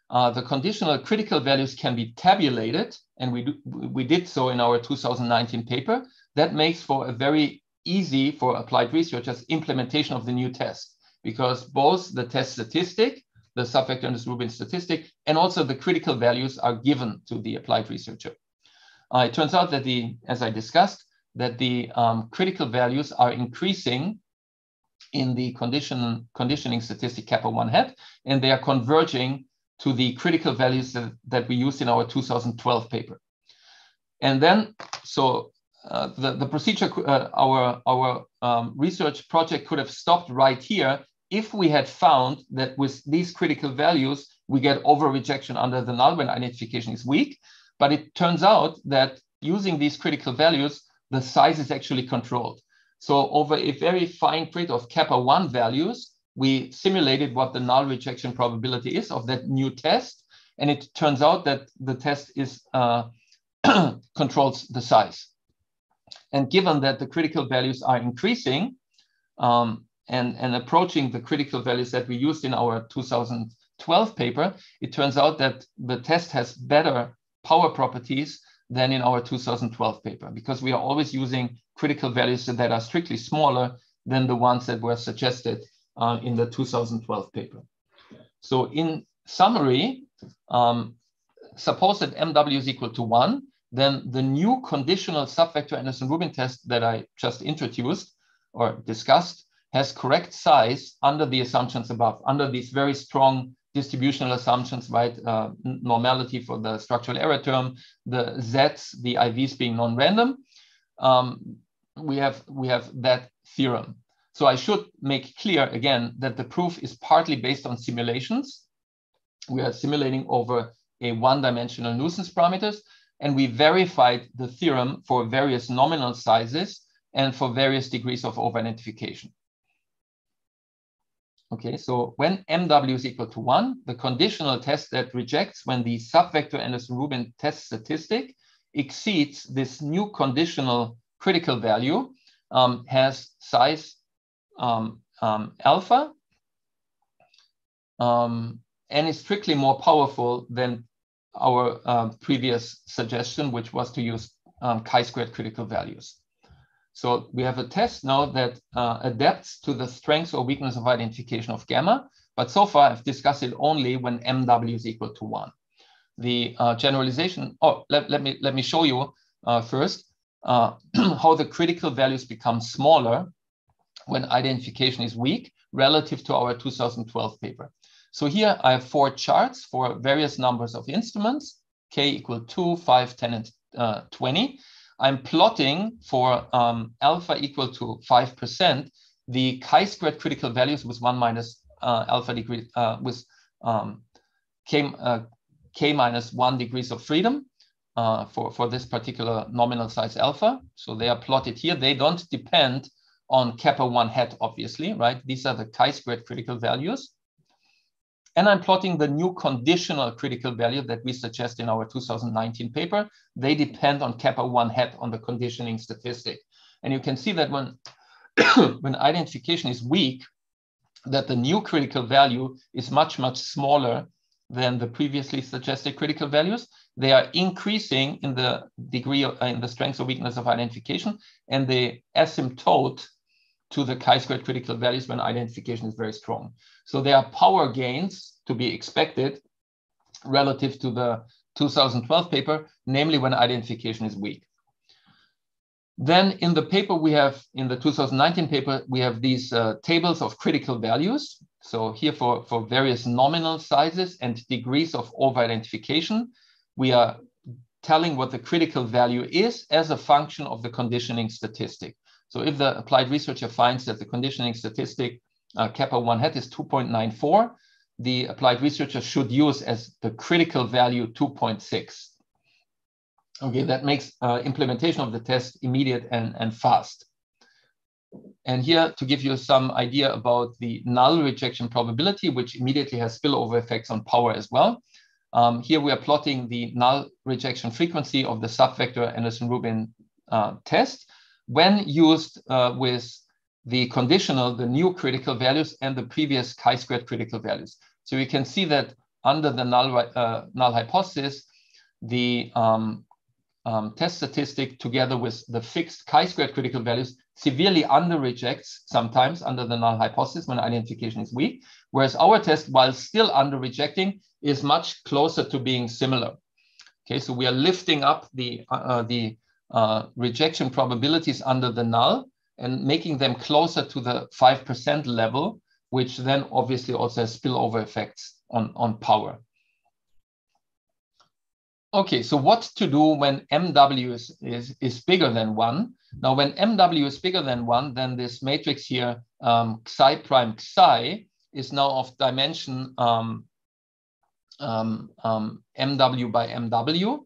Uh, the conditional critical values can be tabulated, and we, do, we did so in our 2019 paper. That makes for a very easy for applied researchers implementation of the new test, because both the test statistic, the subvector Rubin statistic, and also the critical values are given to the applied researcher. Uh, it turns out that the, as I discussed, that the um, critical values are increasing in the condition, conditioning statistic kappa 1 hat, and they are converging to the critical values that, that we used in our 2012 paper. And then, so uh, the, the procedure, uh, our, our um, research project could have stopped right here if we had found that with these critical values, we get over rejection under the null when identification is weak. But it turns out that using these critical values, the size is actually controlled. So over a very fine grid of kappa one values, we simulated what the null rejection probability is of that new test. And it turns out that the test is uh, [CLEARS THROAT] controls the size. And given that the critical values are increasing um, and, and approaching the critical values that we used in our 2012 paper, it turns out that the test has better power properties than in our 2012 paper because we are always using critical values that are strictly smaller than the ones that were suggested uh, in the 2012 paper. So in summary, um, suppose that MW is equal to one, then the new conditional subvector Anderson-Rubin test that I just introduced or discussed has correct size under the assumptions above, under these very strong distributional assumptions, right? Uh, normality for the structural error term, the Zs, the IVs being non-random. Um, we have we have that theorem. So I should make clear again that the proof is partly based on simulations. We are simulating over a one-dimensional nuisance parameters, and we verified the theorem for various nominal sizes and for various degrees of over-identification. Okay, so when MW is equal to one, the conditional test that rejects when the subvector Anderson-Rubin test statistic exceeds this new conditional critical value um, has size um, um, alpha um, and is strictly more powerful than our uh, previous suggestion, which was to use um, chi-squared critical values. So we have a test now that uh, adapts to the strength or weakness of identification of gamma, but so far I've discussed it only when MW is equal to one. The uh, generalization, oh, let, let, me, let me show you uh, first uh, [CLEARS THROAT] how the critical values become smaller when identification is weak relative to our 2012 paper. So here I have four charts for various numbers of instruments, k equal 2, 5, 10, and uh, 20. I'm plotting for um, alpha equal to 5%, the chi-squared critical values with 1 minus uh, alpha degree, uh, with um, k, uh, k minus 1 degrees of freedom uh, for, for this particular nominal size alpha. So they are plotted here. They don't depend on kappa 1 hat, obviously, right? These are the chi-squared critical values. And I'm plotting the new conditional critical value that we suggest in our 2019 paper. They depend on kappa 1 hat on the conditioning statistic. And you can see that when, [COUGHS] when identification is weak, that the new critical value is much, much smaller than the previously suggested critical values. They are increasing in the degree of, uh, in the strength or weakness of identification, and the asymptote to the chi-squared critical values when identification is very strong. So there are power gains to be expected relative to the 2012 paper, namely when identification is weak. Then in the paper we have, in the 2019 paper, we have these uh, tables of critical values. So here for, for various nominal sizes and degrees of over-identification, we are telling what the critical value is as a function of the conditioning statistic. So if the applied researcher finds that the conditioning statistic uh, kappa 1 hat is 2.94, the applied researcher should use as the critical value 2.6. Okay, that makes uh, implementation of the test immediate and, and fast. And here to give you some idea about the null rejection probability, which immediately has spillover effects on power as well. Um, here we are plotting the null rejection frequency of the subvector Anderson-Rubin uh, test when used uh, with the conditional, the new critical values and the previous chi-squared critical values. So you can see that under the null, uh, null hypothesis, the um, um, test statistic together with the fixed chi-squared critical values severely under-rejects sometimes under the null hypothesis when identification is weak, whereas our test, while still under-rejecting, is much closer to being similar. Okay, so we are lifting up the, uh, uh the uh, rejection probabilities under the null and making them closer to the 5% level, which then obviously also has spillover effects on, on power. Okay, so what to do when MW is, is, is bigger than one? Now, when MW is bigger than one, then this matrix here, um, psi prime psi, is now of dimension um, um, um, MW by MW.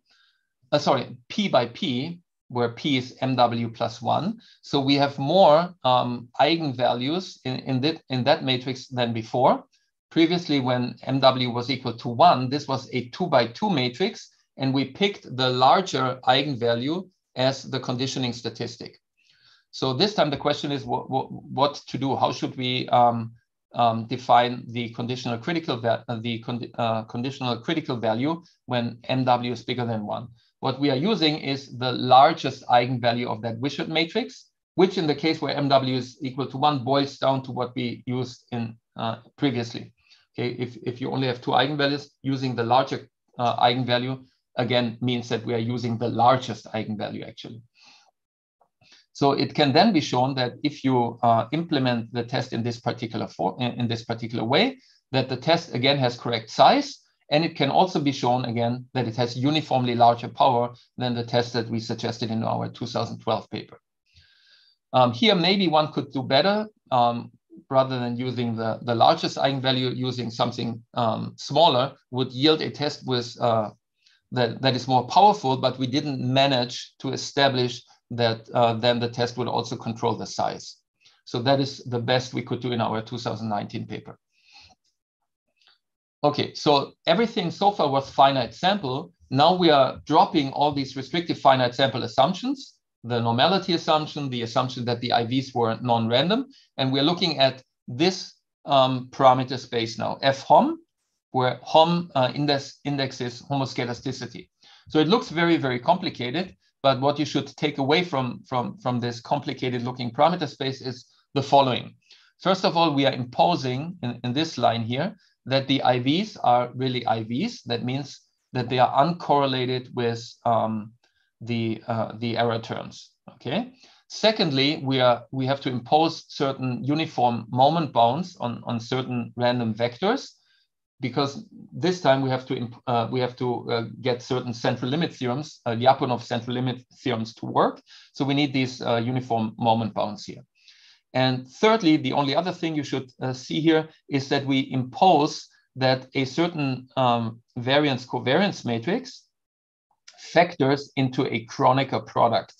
Uh, sorry, P by P, where P is MW plus one. So we have more um, eigenvalues in, in, that, in that matrix than before. Previously, when MW was equal to one, this was a two by two matrix and we picked the larger eigenvalue as the conditioning statistic. So this time the question is what, what, what to do? How should we um, um, define the conditional critical uh, the con uh, conditional critical value when MW is bigger than one? What we are using is the largest eigenvalue of that Wishart matrix, which in the case where MW is equal to one boils down to what we used in uh, previously. Okay, if, if you only have two eigenvalues, using the larger uh, eigenvalue again means that we are using the largest eigenvalue actually. So it can then be shown that if you uh, implement the test in this particular for, in this particular way, that the test again has correct size, and it can also be shown again that it has uniformly larger power than the test that we suggested in our 2012 paper. Um, here, maybe one could do better um, rather than using the, the largest eigenvalue, using something um, smaller would yield a test with uh, that, that is more powerful, but we didn't manage to establish that uh, then the test would also control the size. So that is the best we could do in our 2019 paper. Okay, so everything so far was finite sample. Now we are dropping all these restrictive finite sample assumptions, the normality assumption, the assumption that the IVs were non-random, and we're looking at this um, parameter space now, FHOM, where HOM uh, index, indexes homoscedasticity. So it looks very, very complicated, but what you should take away from, from, from this complicated looking parameter space is the following. First of all, we are imposing in, in this line here that the IVs are really IVs. That means that they are uncorrelated with, um, the, uh, the error terms, okay? Secondly, we, are, we have to impose certain uniform moment bounds on, on certain random vectors because this time we have to uh, we have to uh, get certain central limit theorems, uh, Lyapunov central limit theorems to work. So we need these uh, uniform moment bounds here. And thirdly, the only other thing you should uh, see here is that we impose that a certain um, variance covariance matrix factors into a Kronecker product.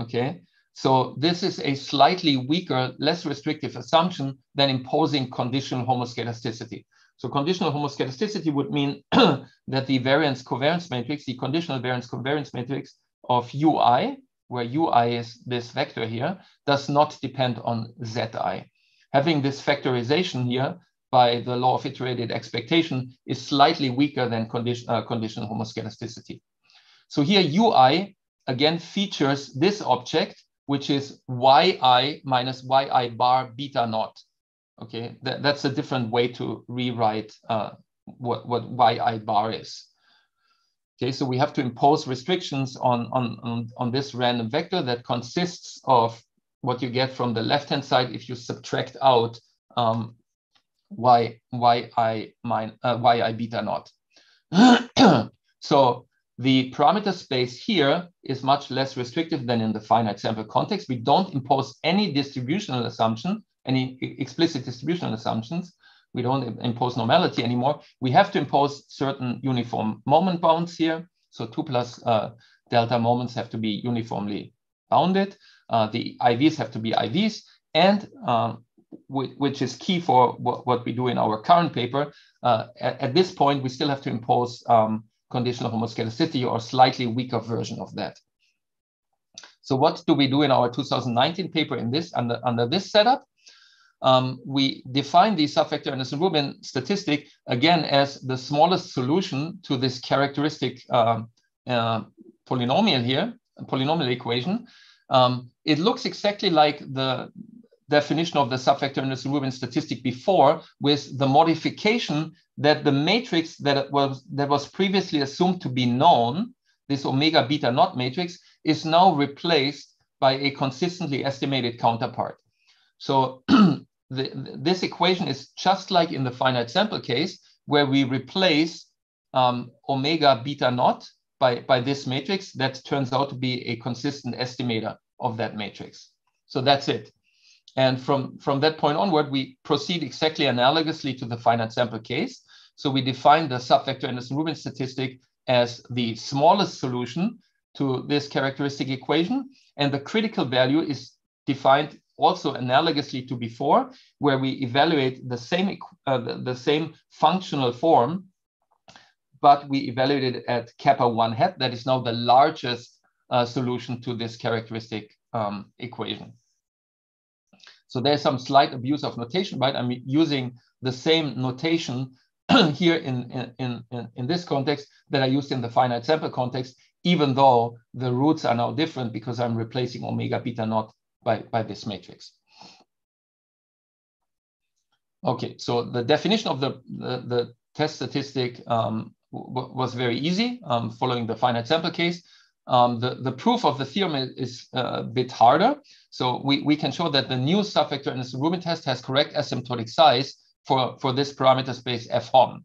Okay, so this is a slightly weaker, less restrictive assumption than imposing conditional homoscedasticity. So conditional homoscedasticity would mean [CLEARS THROAT] that the variance covariance matrix, the conditional variance covariance matrix of ui, where ui is this vector here, does not depend on zi. Having this factorization here by the law of iterated expectation is slightly weaker than condition, uh, conditional homoscedasticity. So here ui again features this object, which is yi minus yi bar beta naught. Okay, that, that's a different way to rewrite uh, what, what yi bar is. Okay, so we have to impose restrictions on, on, on, on this random vector that consists of what you get from the left-hand side if you subtract out um, y, yi, min, uh, yi beta naught. [CLEARS THROAT] so the parameter space here is much less restrictive than in the finite sample context. We don't impose any distributional assumption, any explicit distributional assumptions. We don't impose normality anymore. We have to impose certain uniform moment bounds here. So two plus uh, delta moments have to be uniformly bounded. Uh, the IVs have to be IVs. And um, which is key for what, we do in our current paper. Uh, at, at, this point, we still have to impose um, conditional homoscedasticity or slightly weaker version of that. So what do we do in our 2019 paper in this under, under this setup? Um, we define the subvector Anderson-Rubin statistic again as the smallest solution to this characteristic uh, uh, polynomial here, polynomial equation. Um, it looks exactly like the definition of the subvector Anderson-Rubin statistic before with the modification that the matrix that was, that was previously assumed to be known, this omega beta naught matrix, is now replaced by a consistently estimated counterpart. So [CLEARS THROAT] the, this equation is just like in the finite sample case, where we replace um, omega beta naught by, by this matrix that turns out to be a consistent estimator of that matrix. So that's it. And from, from that point onward, we proceed exactly analogously to the finite sample case. So we define the subvector Anderson-Rubin statistic as the smallest solution to this characteristic equation. And the critical value is defined also analogously to before, where we evaluate the same, uh, the, the, same functional form, but we evaluate it at kappa 1 hat. That is now the largest uh, solution to this characteristic um, equation. So there's some slight abuse of notation, right? I'm using the same notation [CLEARS THROAT] here in, in, in, in this context that I used in the finite sample context, even though the roots are now different because I'm replacing omega beta naught by, by this matrix. Okay, so the definition of the, the, the test statistic um, was very easy um, following the finite sample case. Um, the, the proof of the theorem is, uh, a bit harder. So we, we can show that the new subvector Anderson-Rubin test has correct asymptotic size for, for this parameter space f hom.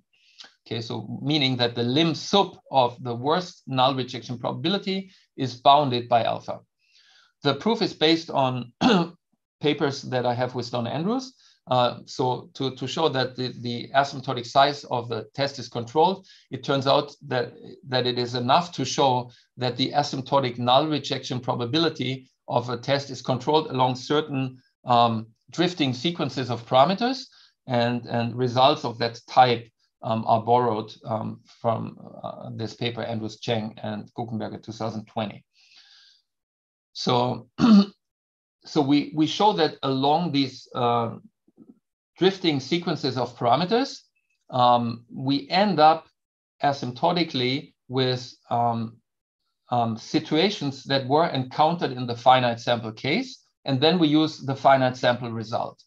Okay, so meaning that the lim sup of the worst null rejection probability is bounded by alpha. The proof is based on [CLEARS THROAT] papers that I have with Don Andrews. Uh, so to, to show that the, the asymptotic size of the test is controlled, it turns out that, that it is enough to show that the asymptotic null rejection probability of a test is controlled along certain um, drifting sequences of parameters and, and results of that type um, are borrowed um, from uh, this paper, Andrews Cheng and Guggenberger 2020. So, [CLEARS THROAT] so we, we show that along these uh, drifting sequences of parameters, um, we end up asymptotically with um, um, situations that were encountered in the finite sample case, and then we use the finite sample result.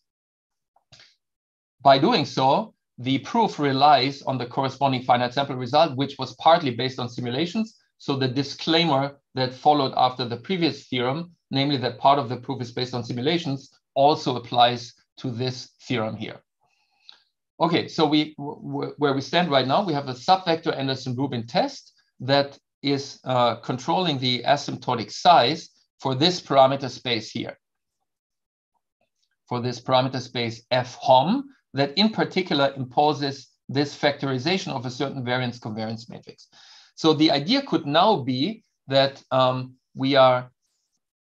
By doing so, the proof relies on the corresponding finite sample result, which was partly based on simulations. So the disclaimer that followed after the previous theorem, namely that part of the proof is based on simulations, also applies to this theorem here. Okay, so we where we stand right now, we have a subvector Anderson-Rubin test that is uh, controlling the asymptotic size for this parameter space here. For this parameter space f hom that in particular imposes this factorization of a certain variance covariance matrix. So the idea could now be that um, we are,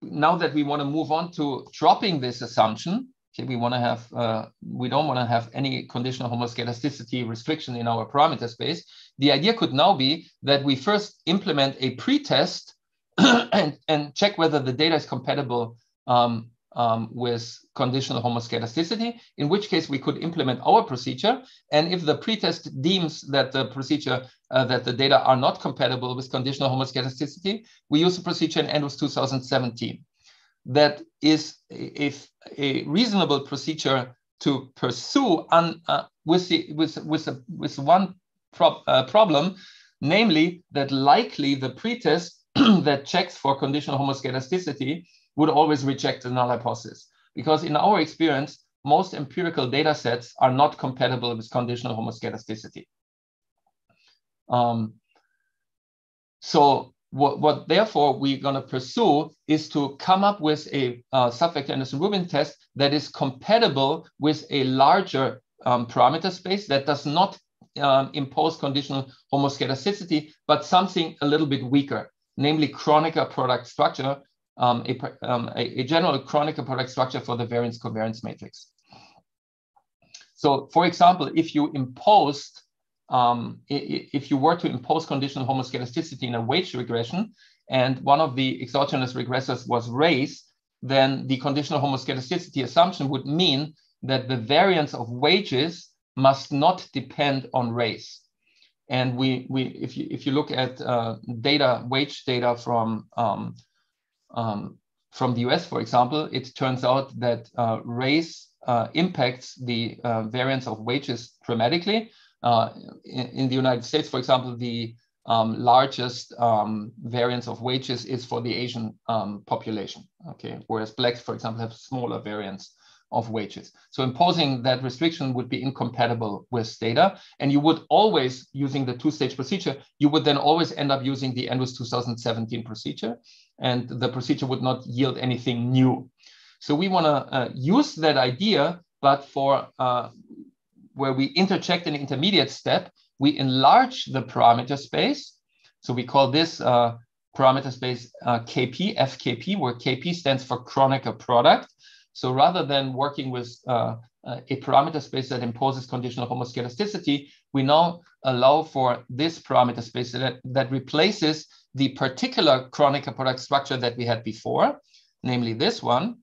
now that we want to move on to dropping this assumption, okay, we want to have, uh, we don't want to have any conditional homoscedasticity restriction in our parameter space. The idea could now be that we first implement a pretest [CLEARS THROAT] and, and check whether the data is compatible um, um, with conditional homoscedasticity, in which case we could implement our procedure. And if the pretest deems that the procedure, uh, that the data are not compatible with conditional homoscedasticity, we use a procedure in Andrews 2017. That is a, a reasonable procedure to pursue un, uh, with, the, with, with, a, with one prob, uh, problem, namely that likely the pretest [CLEARS THROAT] that checks for conditional homoscedasticity would always reject the null hypothesis. Because in our experience, most empirical data sets are not compatible with conditional homoscedasticity. Um, so what, what, therefore we're going to pursue is to come up with a uh, subvector Anderson-Rubin test that is compatible with a larger um, parameter space that does not um, impose conditional homoscedasticity, but something a little bit weaker, namely Kronecker product structure, um, a, um, a, a, general Kronecker product structure for the variance covariance matrix. So for example, if you imposed, um, if you were to impose conditional homoscedasticity in a wage regression, and one of the exogenous regressors was race, then the conditional homoscedasticity assumption would mean that the variance of wages must not depend on race. And we, we if you if you look at uh, data, wage data from um, um, from the US, for example, it turns out that uh, race uh, impacts the uh, variance of wages dramatically. Uh, in, in, the United States, for example, the um, largest um, variance of wages is for the Asian um, population. Okay, whereas blacks, for example, have smaller variance of wages. So imposing that restriction would be incompatible with data. And you would always, using the two-stage procedure, you would then always end up using the Andrews 2017 procedure, and the procedure would not yield anything new. So we want to uh, use that idea, but for uh, where we interject an intermediate step, we enlarge the parameter space. So we call this uh, parameter space uh, KP, FKP, where KP stands for Kronecker product. So rather than working with uh, uh, a parameter space that imposes conditional homoscedasticity, we now allow for this parameter space that, that replaces the particular Kronecker product structure that we had before, namely this one,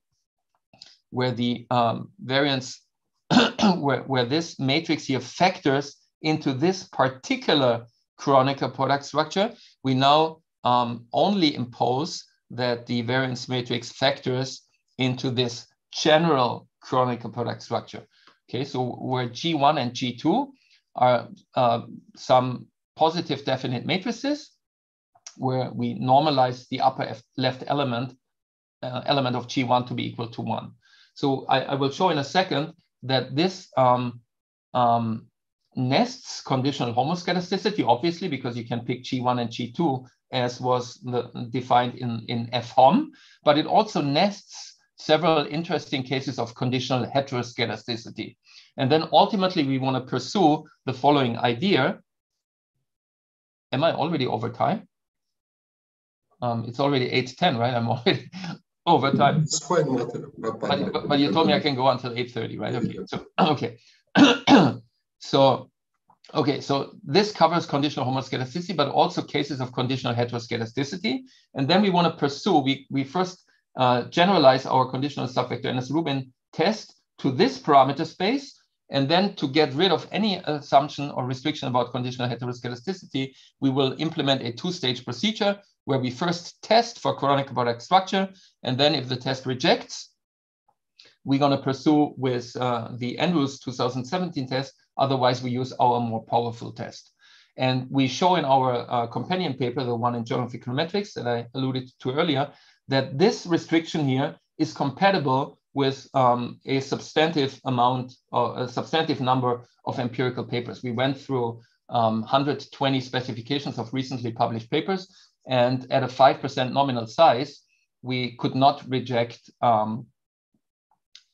where the um, variance, [CLEARS THROAT] where, where this matrix here factors into this particular Kronecker product structure, we now um, only impose that the variance matrix factors into this general Kronecker product structure. Okay, so where G1 and G2 are uh, some positive definite matrices, where we normalize the upper left element uh, element of G1 to be equal to one. So I, I will show in a second that this um, um, nests conditional homoscedasticity, obviously, because you can pick G1 and G2 as was the, defined in, in fHom, but it also nests several interesting cases of conditional heteroscedasticity. And then ultimately, we want to pursue the following idea. Am I already over time? Um, it's already 8.10, right? I'm [LAUGHS] already over time. It's fine. But, but, but, you told me I can go until 8.30, right? Okay, so, [CLEARS THROAT] okay. [CLEARS THROAT] so, okay, so this covers conditional homoscedasticity, but also cases of conditional heteroscedasticity. And then we want to pursue, we, we first uh, generalize our conditional subvector Anderson-Rubin test to this parameter space. And then to get rid of any assumption or restriction about conditional heteroscedasticity, we will implement a two-stage procedure where we first test for Kronecker product structure. And then if the test rejects, we're going to pursue with uh, the Andrews 2017 test. Otherwise, we use our more powerful test. And we show in our uh, companion paper, the one in Journal of Econometrics that I alluded to earlier, that this restriction here is compatible with um, a substantive amount or a substantive number of empirical papers. We went through um, 120 specifications of recently published papers, and at a 5% nominal size, we could not reject um,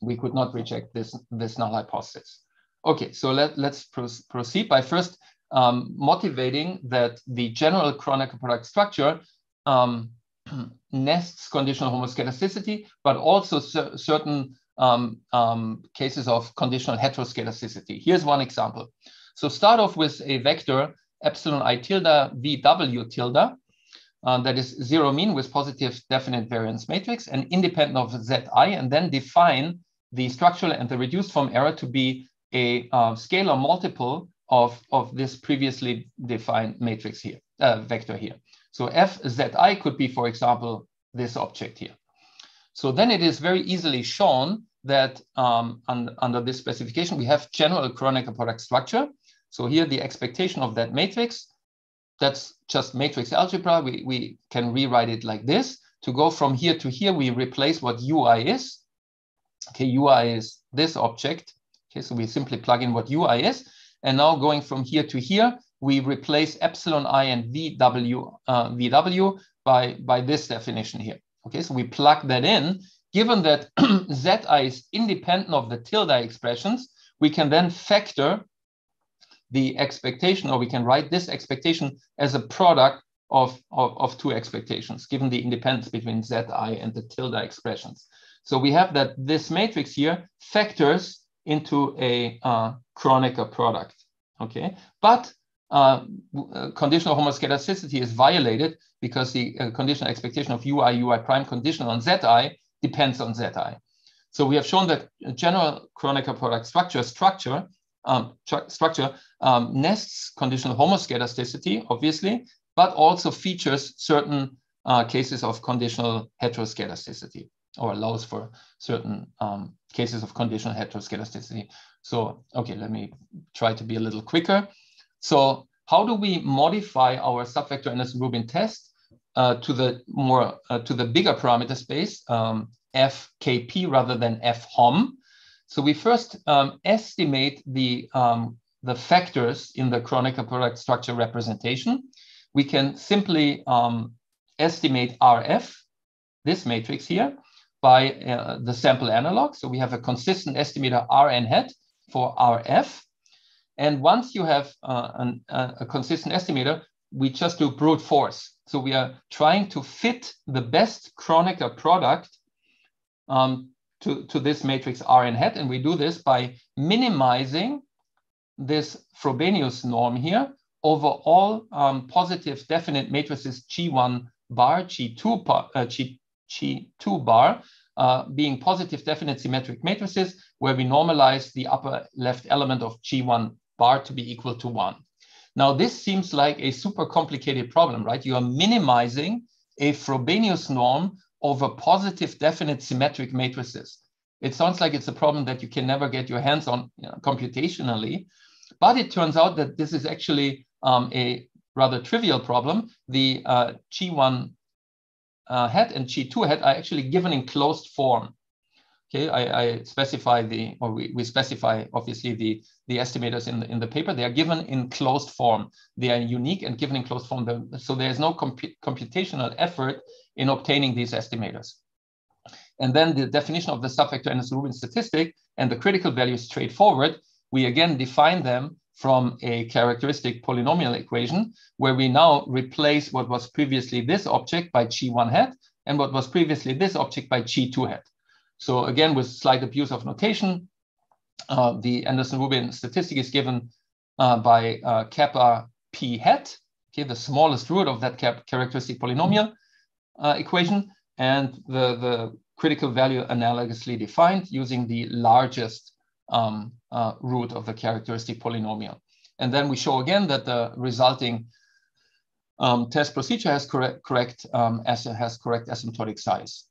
we could not reject this, this null hypothesis. Okay, so let, let's proceed by first um, motivating that the general Kronecker product structure um, [CLEARS THROAT] nests conditional homoscedasticity, but also certain um, um, cases of conditional heteroscedasticity. Here's one example. So start off with a vector epsilon i tilde vw tilde uh, that is zero mean with positive definite variance matrix and independent of zi, and then define the structural and the reduced form error to be a uh, scalar multiple of, of this previously defined matrix here, uh, vector here. So fzi could be, for example, this object here. So then it is very easily shown that um, un under this specification, we have general Kronecker product structure. So here the expectation of that matrix, that's just matrix algebra. We, we can rewrite it like this. To go from here to here, we replace what ui is. Okay, ui is this object. Okay, so we simply plug in what ui is. And now going from here to here, we replace epsilon i and vw, uh, vw by, by this definition here. Okay, so we plug that in. Given that [CLEARS THROAT] zi is independent of the tilde expressions, we can then factor the expectation, or we can write this expectation as a product of, of, of two expectations, given the independence between zi and the tilde expressions. So we have that this matrix here factors into a uh, Kronecker product, okay? But uh, uh, conditional homoscedasticity is violated because the uh, conditional expectation of ui, ui prime conditional on zi depends on zi. So we have shown that general Kronecker product structure structure um, structure um, nests conditional homoscedasticity, obviously, but also features certain uh, cases of conditional heteroscedasticity or allows for certain um, cases of conditional heteroscedasticity. So, okay, let me try to be a little quicker. So how do we modify our subvector Anderson-Rubin test uh, to the more uh, to the bigger parameter space um, fkp rather than fhom? So we first um, estimate the um, the factors in the Kronecker product structure representation. We can simply um, estimate RF, this matrix here, by uh, the sample analog. So we have a consistent estimator Rn hat for RF. And once you have uh, an, a consistent estimator, we just do brute force. So we are trying to fit the best Kronecker product um, to, to this matrix R Rn hat. And we do this by minimizing this Frobenius norm here over all um, positive definite matrices G1 bar, G2, bar, uh, G, G2 bar, uh, being positive definite symmetric matrices where we normalize the upper left element of G1 bar to be equal to one. Now, this seems like a super complicated problem, right? You are minimizing a Frobenius norm over positive definite symmetric matrices. It sounds like it's a problem that you can never get your hands on you know, computationally, but it turns out that this is actually um, a rather trivial problem. The uh, G1 uh, hat and G2 hat are actually given in closed form. Okay, I, I specify the, or we, we specify obviously the, the estimators in the, in the paper. They are given in closed form. They are unique and given in closed form. So there's no comp computational effort in obtaining these estimators. And then the definition of the subvector Anderson-Rubin statistic and the critical value is straightforward. We again define them from a characteristic polynomial equation where we now replace what was previously this object by G1 hat and what was previously this object by G2 hat. So again, with slight abuse of notation, uh, the Anderson-Rubin statistic is given uh, by uh, kappa p hat, okay, the smallest root of that characteristic polynomial uh, equation, and the, the critical value analogously defined using the largest um, uh, root of the characteristic polynomial. And then we show again that the resulting um, test procedure has correct, correct um, has correct asymptotic size.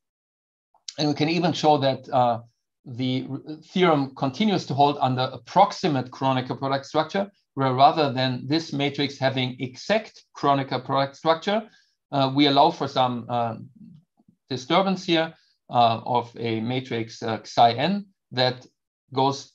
And we can even show that uh, the theorem continues to hold under approximate Kronecker product structure where rather than this matrix having exact Kronecker product structure, uh, we allow for some uh, disturbance here uh, of a matrix uh, psi n that goes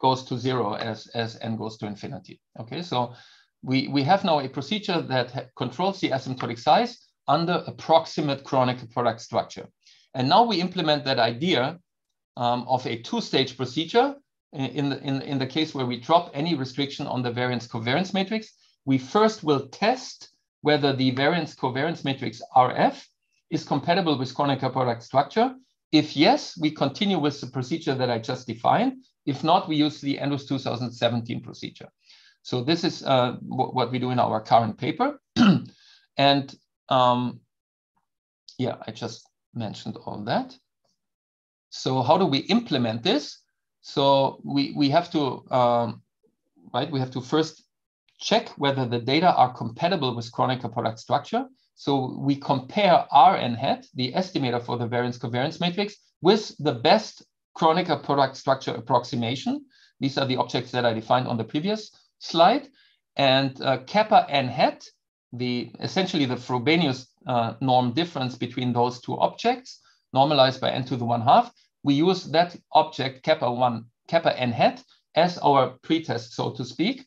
goes to zero as, as n goes to infinity. Okay, so we, we have now a procedure that controls the asymptotic size under approximate Kronecker product structure. And now we implement that idea um, of a two-stage procedure in the, in, in the case where we drop any restriction on the variance covariance matrix. We first will test whether the variance covariance matrix RF is compatible with Kronecker product structure. If yes, we continue with the procedure that I just defined. If not, we use the Andrews 2017 procedure. So this is uh, what we do in our current paper. [CLEARS THROAT] and um, yeah, I just mentioned all that. So how do we implement this? So we, we have to, um, right, we have to first check whether the data are compatible with Kronecker product structure. So we compare Rn hat, the estimator for the variance covariance matrix, with the best Kronecker product structure approximation. These are the objects that I defined on the previous slide. And uh, kappa n hat, the essentially the Frobenius uh, norm difference between those two objects, normalized by n to the one half, we use that object kappa one, kappa n hat as our pretest, so to speak,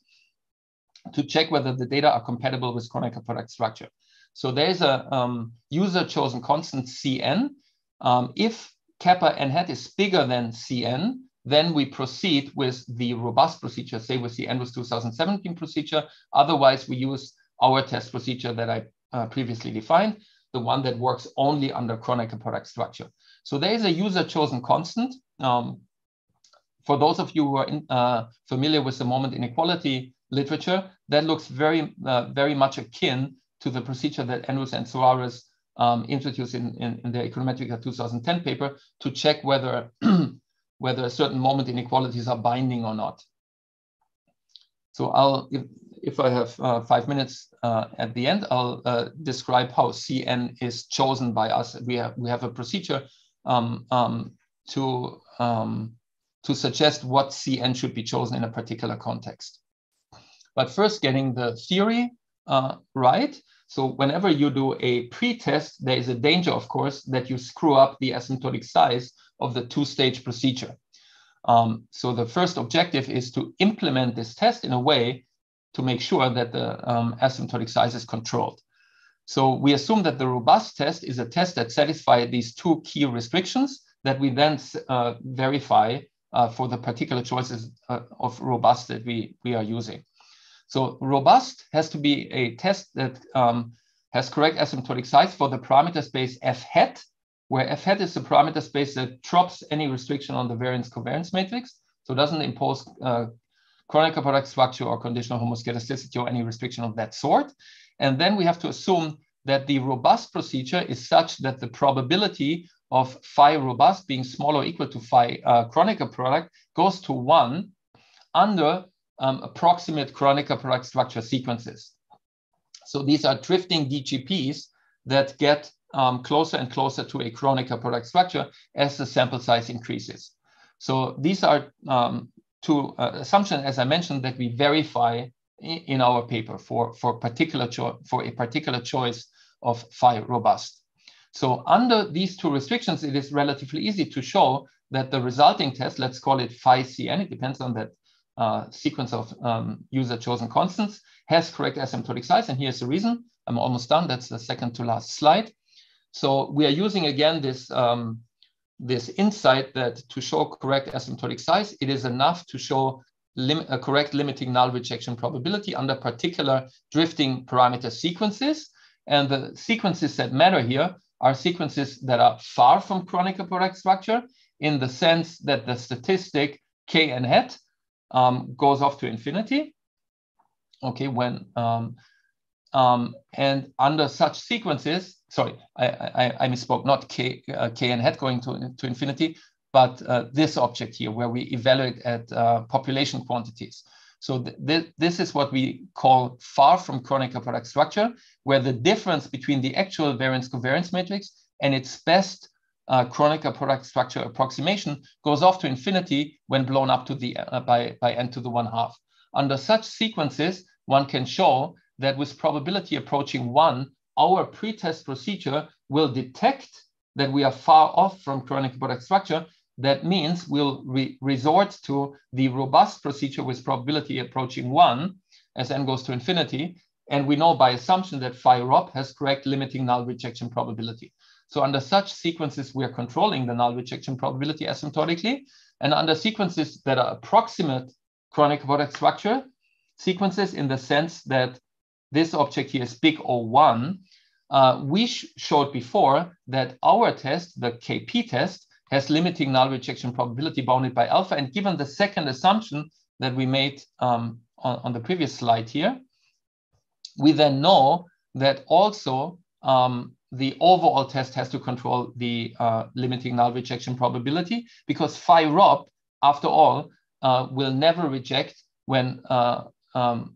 to check whether the data are compatible with Kronecker product structure. So there's a um, user chosen constant Cn. Um, if kappa n hat is bigger than Cn, then we proceed with the robust procedure, say with the Andrews 2017 procedure. Otherwise, we use our test procedure that I uh, previously defined, the one that works only under Kronecker product structure. So there is a user chosen constant. Um, for those of you who are in, uh, familiar with the moment inequality literature, that looks very, uh, very much akin to the procedure that Andrews and Soares um, introduced in, in, in their Econometrica 2010 paper to check whether, [CLEARS THROAT] whether certain moment inequalities are binding or not. So I'll, if, if I have uh, five minutes uh, at the end, I'll uh, describe how CN is chosen by us. We have, we have a procedure um, um, to, um, to suggest what CN should be chosen in a particular context. But first getting the theory uh, right. So whenever you do a pre-test, there is a danger, of course, that you screw up the asymptotic size of the two-stage procedure. Um, so the first objective is to implement this test in a way to make sure that the um, asymptotic size is controlled. So we assume that the robust test is a test that satisfies these two key restrictions that we then uh, verify uh, for the particular choices uh, of robust that we, we are using. So robust has to be a test that um, has correct asymptotic size for the parameter space f hat, where f hat is the parameter space that drops any restriction on the variance covariance matrix. So doesn't impose Kronecker product structure or conditional homoscedasticity or any restriction of that sort. And then we have to assume that the robust procedure is such that the probability of phi robust being small or equal to phi uh, product goes to one under um, approximate Kronecker product structure sequences. So these are drifting DGPs that get um, closer and closer to a Kronecker product structure as the sample size increases. So these are um, to uh, assumption, as I mentioned, that we verify in, our paper for, for, particular for a particular choice of phi robust. So under these two restrictions, it is relatively easy to show that the resulting test, let's call it phi CN, it depends on that uh, sequence of um, user chosen constants, has correct asymptotic size. And here's the reason. I'm almost done. That's the second to last slide. So we are using again this um, this insight that to show correct asymptotic size, it is enough to show lim a correct limiting null rejection probability under particular drifting parameter sequences. And the sequences that matter here are sequences that are far from Kronecker product structure in the sense that the statistic k n hat um, goes off to infinity. Okay, when um, um, and under such sequences, sorry, I, I, I misspoke, not k, uh, k and hat going to, to infinity, but uh, this object here where we evaluate at uh, population quantities. So th th this is what we call far from Kronecker product structure, where the difference between the actual variance covariance matrix and its best uh, product structure approximation goes off to infinity when blown up to the uh, by, by n to the one half. under such sequences, one can show that with probability approaching one, our pretest procedure will detect that we are far off from Kronecker product structure. That means we'll re resort to the robust procedure with probability approaching one as n goes to infinity. And we know by assumption that phi rob has correct limiting null rejection probability. So under such sequences, we are controlling the null rejection probability asymptotically. And under sequences that are approximate Kronecker product structure, sequences in the sense that this object here is big O1, uh, we sh showed before that our test, the KP test, has limiting null rejection probability bounded by alpha. And given the second assumption that we made um, on, on, the previous slide here, we then know that also um, the overall test has to control the uh, limiting null rejection probability because phi rob, after all, uh, will never reject when, uh, um,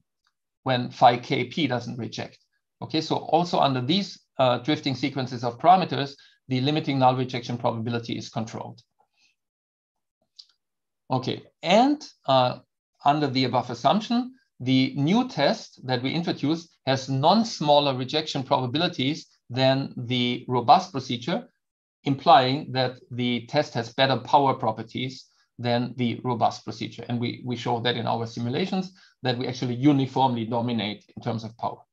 when phi kp doesn't reject. Okay, so also under these uh, drifting sequences of parameters, the limiting null rejection probability is controlled. Okay, and uh, under the above assumption, the new test that we introduced has non-smaller rejection probabilities than the robust procedure, implying that the test has better power properties than the robust procedure. And we, we show that in our simulations that we actually uniformly dominate in terms of power.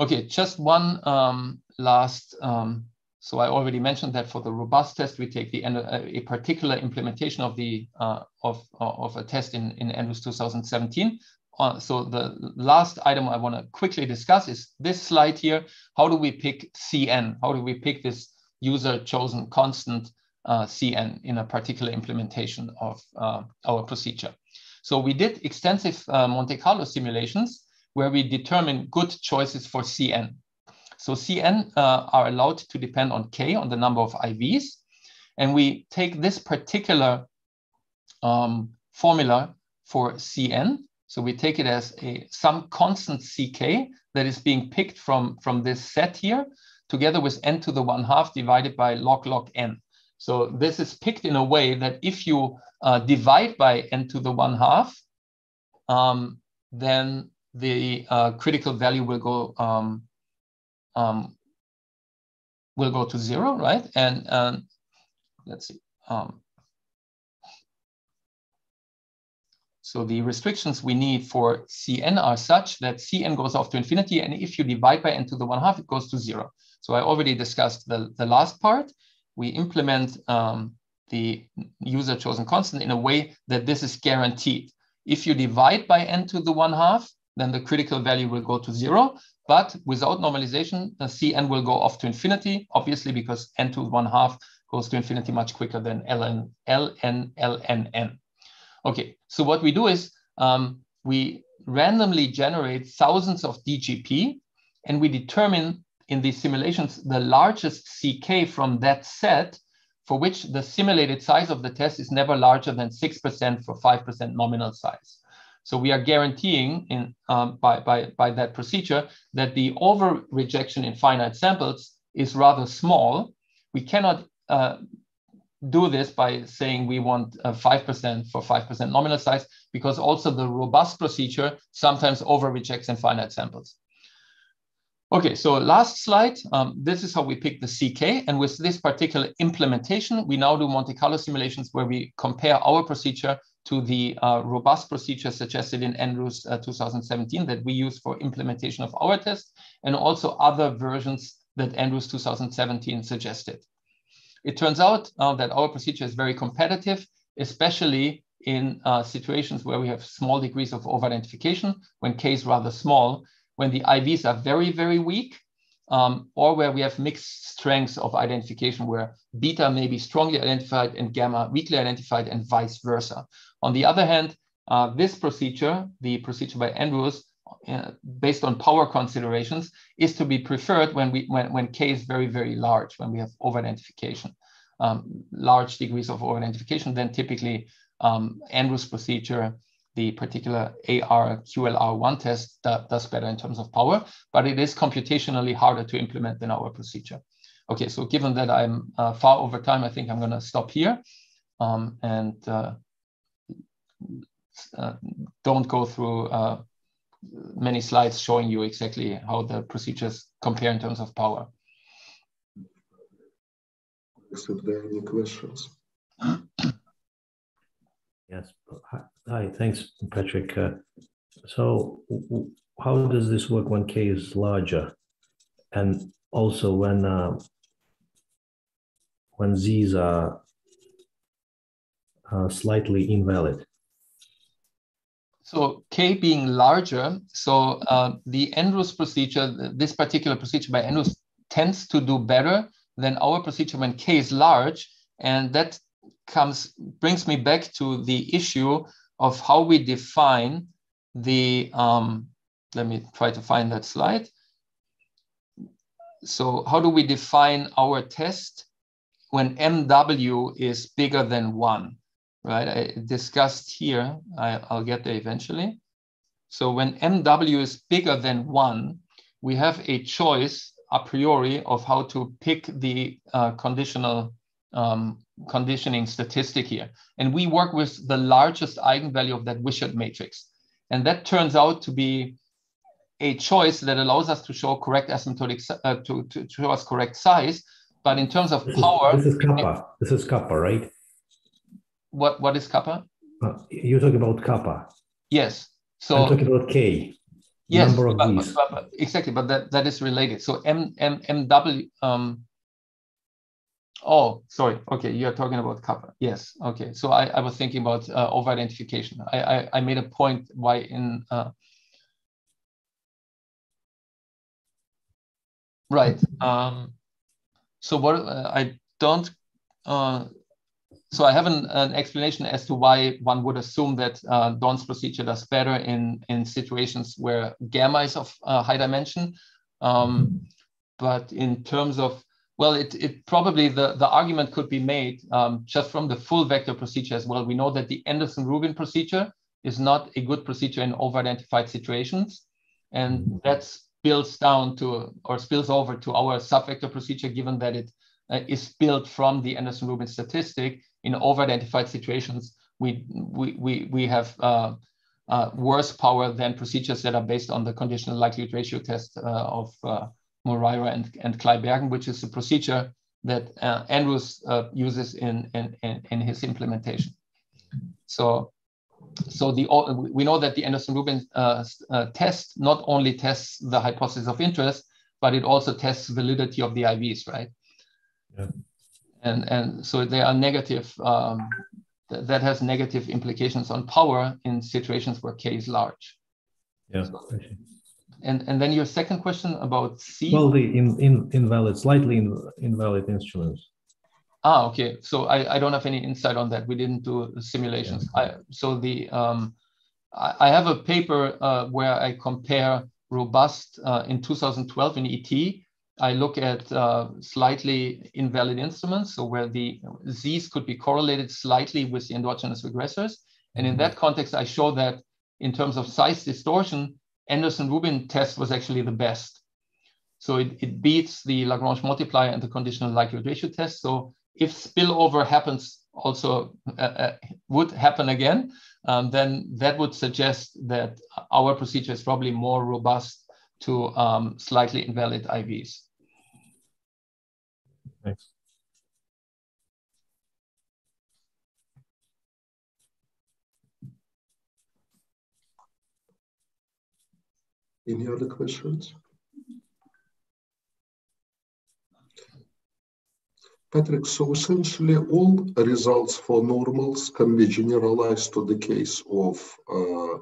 Okay, just one um, last, um, so I already mentioned that for the robust test, we take the uh, a particular implementation of the uh, of, uh, of a test in, in Andrews 2017. Uh, so the last item I want to quickly discuss is this slide here. How do we pick CN? How do we pick this user chosen constant uh, CN in a particular implementation of uh, our procedure? So we did extensive Monte Carlo simulations where we determine good choices for CN. So CN uh, are allowed to depend on K, on the number of IVs. And we take this particular um, formula for CN so we take it as a some constant ck that is being picked from, from this set here, together with n to the 1 half divided by log log n. So this is picked in a way that if you uh, divide by n to the 1 half, um, then the uh, critical value will go um, um, will go to zero, right? And, and let's see. Um, So the restrictions we need for Cn are such that Cn goes off to infinity. And if you divide by n to the one half, it goes to zero. So I already discussed the, the last part. We implement um, the user chosen constant in a way that this is guaranteed. If you divide by n to the one half, then the critical value will go to zero. But without normalization, the Cn will go off to infinity, obviously because n to one half goes to infinity much quicker than ln, ln, ln, n. Okay, so what we do is um, we randomly generate thousands of DGP and we determine in these simulations the largest CK from that set for which the simulated size of the test is never larger than 6% for 5% nominal size. So we are guaranteeing in, um, by, by, by that procedure that the over rejection in finite samples is rather small. We cannot uh, do this by saying we want 5% uh, for 5% nominal size, because also the robust procedure sometimes over rejects in finite samples. Okay, so last slide. Um, this is how we pick the CK. And with this particular implementation, we now do Monte Carlo simulations where we compare our procedure to the uh, robust procedure suggested in Andrews uh, 2017 that we use for implementation of our test, and also other versions that Andrews 2017 suggested. It turns out uh, that our procedure is very competitive, especially in uh, situations where we have small degrees of over-identification, when K is rather small, when the IVs are very, very weak, um, or where we have mixed strengths of identification, where beta may be strongly identified and gamma weakly identified, and vice versa. On the other hand, uh, this procedure, the procedure by Andrews, uh, based on power considerations is to be preferred when we when, when k is very very large when we have over-identification um, large degrees of over-identification then typically um, Andrews procedure the particular AR QLR1 test does better in terms of power but it is computationally harder to implement than our procedure. Okay so given that I'm uh, far over time I think I'm going to stop here um, and uh, don't go through uh, many slides showing you exactly how the procedures compare in terms of power. If there are any questions. [CLEARS THROAT] Yes. Hi, thanks, Patrik. Uh, so how does this work when K is larger? And also when uh, when Z's are uh, slightly invalid? So K being larger, so uh, the Andrews procedure, this particular procedure by Andrews tends to do better than our procedure when K is large. And that comes brings me back to the issue of how we define the, um, let me try to find that slide. So how do we define our test when MW is bigger than one? Right? I discussed here, I, will get there eventually. So when MW is bigger than one, we have a choice a priori of how to pick the uh, conditional um, conditioning statistic here. And we work with the largest eigenvalue of that Wishart matrix. And that turns out to be a choice that allows us to show correct asymptotic, uh, to, to, show us correct size. But in terms of this power. Is, this is kappa. This is kappa, right? What what is kappa? Uh, you're talking about kappa. Yes. So I'm talking about k. Yes, number of but, but, but, exactly, but that, that is related. So M M M W um Oh, sorry. Okay, you are talking about kappa. Yes. Okay. So I, I was thinking about uh, over identification. I, I, I made a point why in uh, right. Um, so what uh, I don't uh, so I have an, an, explanation as to why one would assume that uh, Dorn's procedure does better in, in situations where gamma is of uh, high dimension. Um, but in terms of, well, it, it probably the, the argument could be made um, just from the full vector procedure as well. We know that the Anderson-Rubin procedure is not a good procedure in over-identified situations. And that spills down to, or spills over to our subvector procedure, given that it uh, is built from the Anderson-Rubin statistic in over-identified situations, we, we, we, we have uh, uh, worse power than procedures that are based on the conditional likelihood ratio test uh, of uh, Moreira and, and Kleibergen, which is a procedure that uh, Andrews uh, uses in, in, in, his implementation. So, so the, we know that the Anderson-Rubin test not only tests the hypothesis of interest, but it also tests validity of the IVs, right? Yeah and and so they are negative. Um, th that has negative implications on power in situations where k is large. Yeah. and and then your second question about C. Well, the in, in invalid, slightly in, invalid instruments. Ah, okay. So I, I don't have any insight on that. We didn't do simulations. Yeah. I, so the um, I, I have a paper uh, where I compare robust uh, in 2012 in ET I look at uh, slightly invalid instruments, so where the Z's could be correlated slightly with the endogenous regressors. And in mm-hmm. that context, I show that in terms of size distortion, Anderson-Rubin test was actually the best. So it, it beats the Lagrange multiplier and the conditional likelihood ratio test. So if spillover happens also uh, uh, would happen again, um, then that would suggest that our procedure is probably more robust to um, slightly invalid IVs. Thanks. Any other questions? Patrik, so essentially all results for normals can be generalized to the case of uh,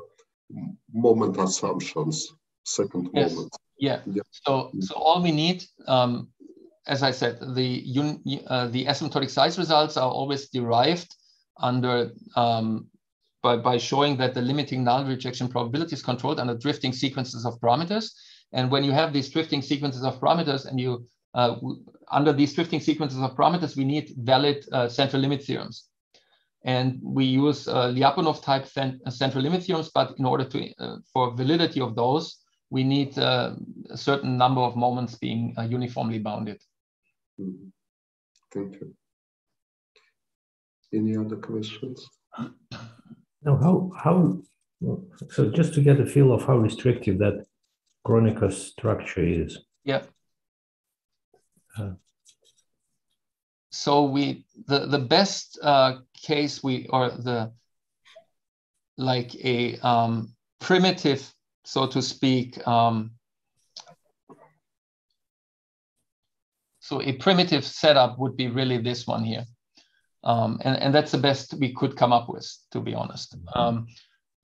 moment assumptions, second yes. moment. Yeah. yeah. So, so all we need um, as I said, the, uh, the asymptotic size results are always derived under um, by, by showing that the limiting null rejection probability is controlled under drifting sequences of parameters. And when you have these drifting sequences of parameters and you, uh, under these drifting sequences of parameters, we need valid uh, central limit theorems. And we use uh, Lyapunov type central limit theorems, but in order to, uh, for validity of those, we need uh, a certain number of moments being uh, uniformly bounded. Mm-hmm. Thank you. Any other questions? Now, how, how, so just to get a feel of how restrictive that Kronecker structure is. Yeah. Uh, so we, the, the best uh, case we, or the, like a um, primitive, so to speak, um, so a primitive setup would be really this one here. Um, and, and that's the best we could come up with, to be honest. Um,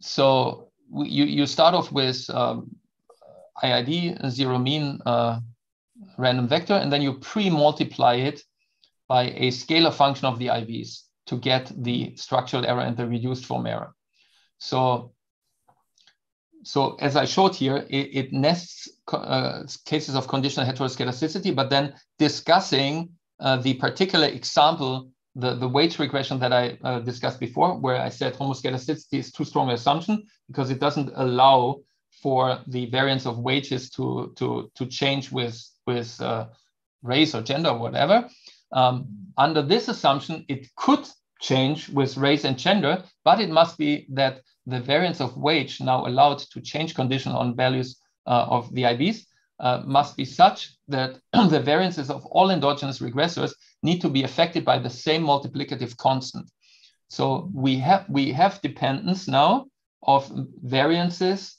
so we, you, you start off with um, IID, zero mean uh, random vector, and then you pre-multiply it by a scalar function of the IVs to get the structural error and the reduced form error. So, so as I showed here, it, it nests uh, cases of conditional heteroscedasticity, but then discussing uh, the particular example the, the weight regression that I uh, discussed before, where I said homoscedasticity is too strong an assumption because it doesn't allow for the variance of wages to, to, to change with, with uh, race or gender or whatever. Um, under this assumption, it could change with race and gender, but it must be that the variance of wage now allowed to change condition on values uh, of the IVs uh, must be such that [CLEARS THROAT] the variances of all endogenous regressors need to be affected by the same multiplicative constant. So we have we have dependence now of variances.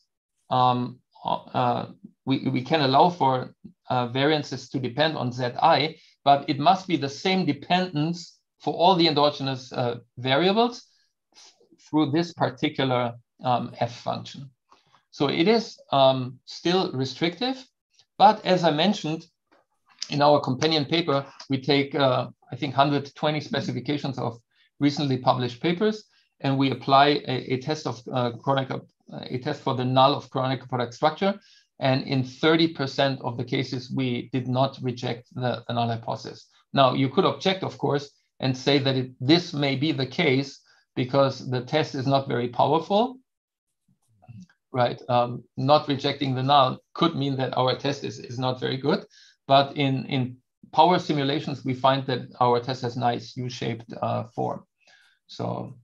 Um, uh, we, we can allow for uh, variances to depend on Zi, but it must be the same dependence for all the endogenous uh, variables through this particular um, f function. So it is um, still restrictive, but as I mentioned, in our companion paper, we take, uh, I think, 120 specifications of recently published papers, and we apply a, a test of uh, Kronecker, a test for the null of Kronecker product structure. And in 30% of the cases, we did not reject the, the null hypothesis. Now, you could object, of course, and say that it, this may be the case because the test is not very powerful right? Um, not rejecting the null could mean that our test is, is not very good. But in, in power simulations, we find that our test has nice U-shaped uh, form. So,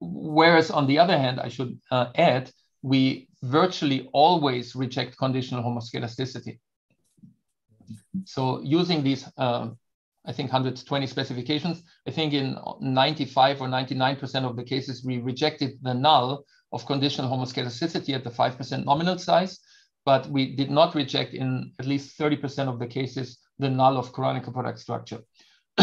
whereas on the other hand, I should uh, add, we virtually always reject conditional homoscedasticity. So using these, uh, I think 120 specifications, I think in 95 or 99% of the cases, we rejected the null of conditional homoscedasticity at the 5% nominal size, but we did not reject in at least 30% of the cases the null of Kronecker product structure. [CLEARS THROAT]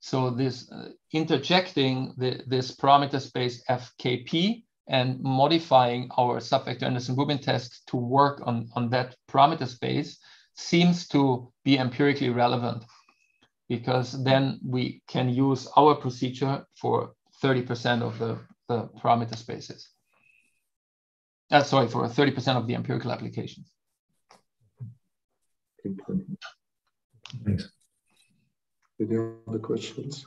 so this uh, interjecting the, this parameter space FKP and modifying our subvector Anderson-Rubin test to work on, on that parameter space seems to be empirically relevant because then we can use our procedure for 30% of the, the parameter spaces. Uh, sorry, for 30% of the empirical applications. Thanks. Any other questions?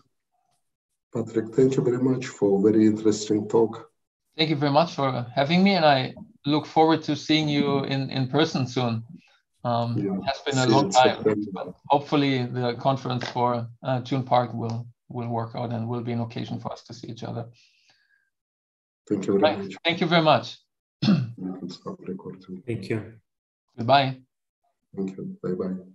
Patrik, thank you very much for a very interesting talk. Thank you very much for having me, and I look forward to seeing you in, in person soon. Um, yeah, it has been a long time, but hopefully the conference for uh, June Park will will work out and will be an occasion for us to see each other. Thank you very right. much. Thank you very much. you can stop [CLEARS THROAT] recording. Thank you. Goodbye. Thank you. Bye bye.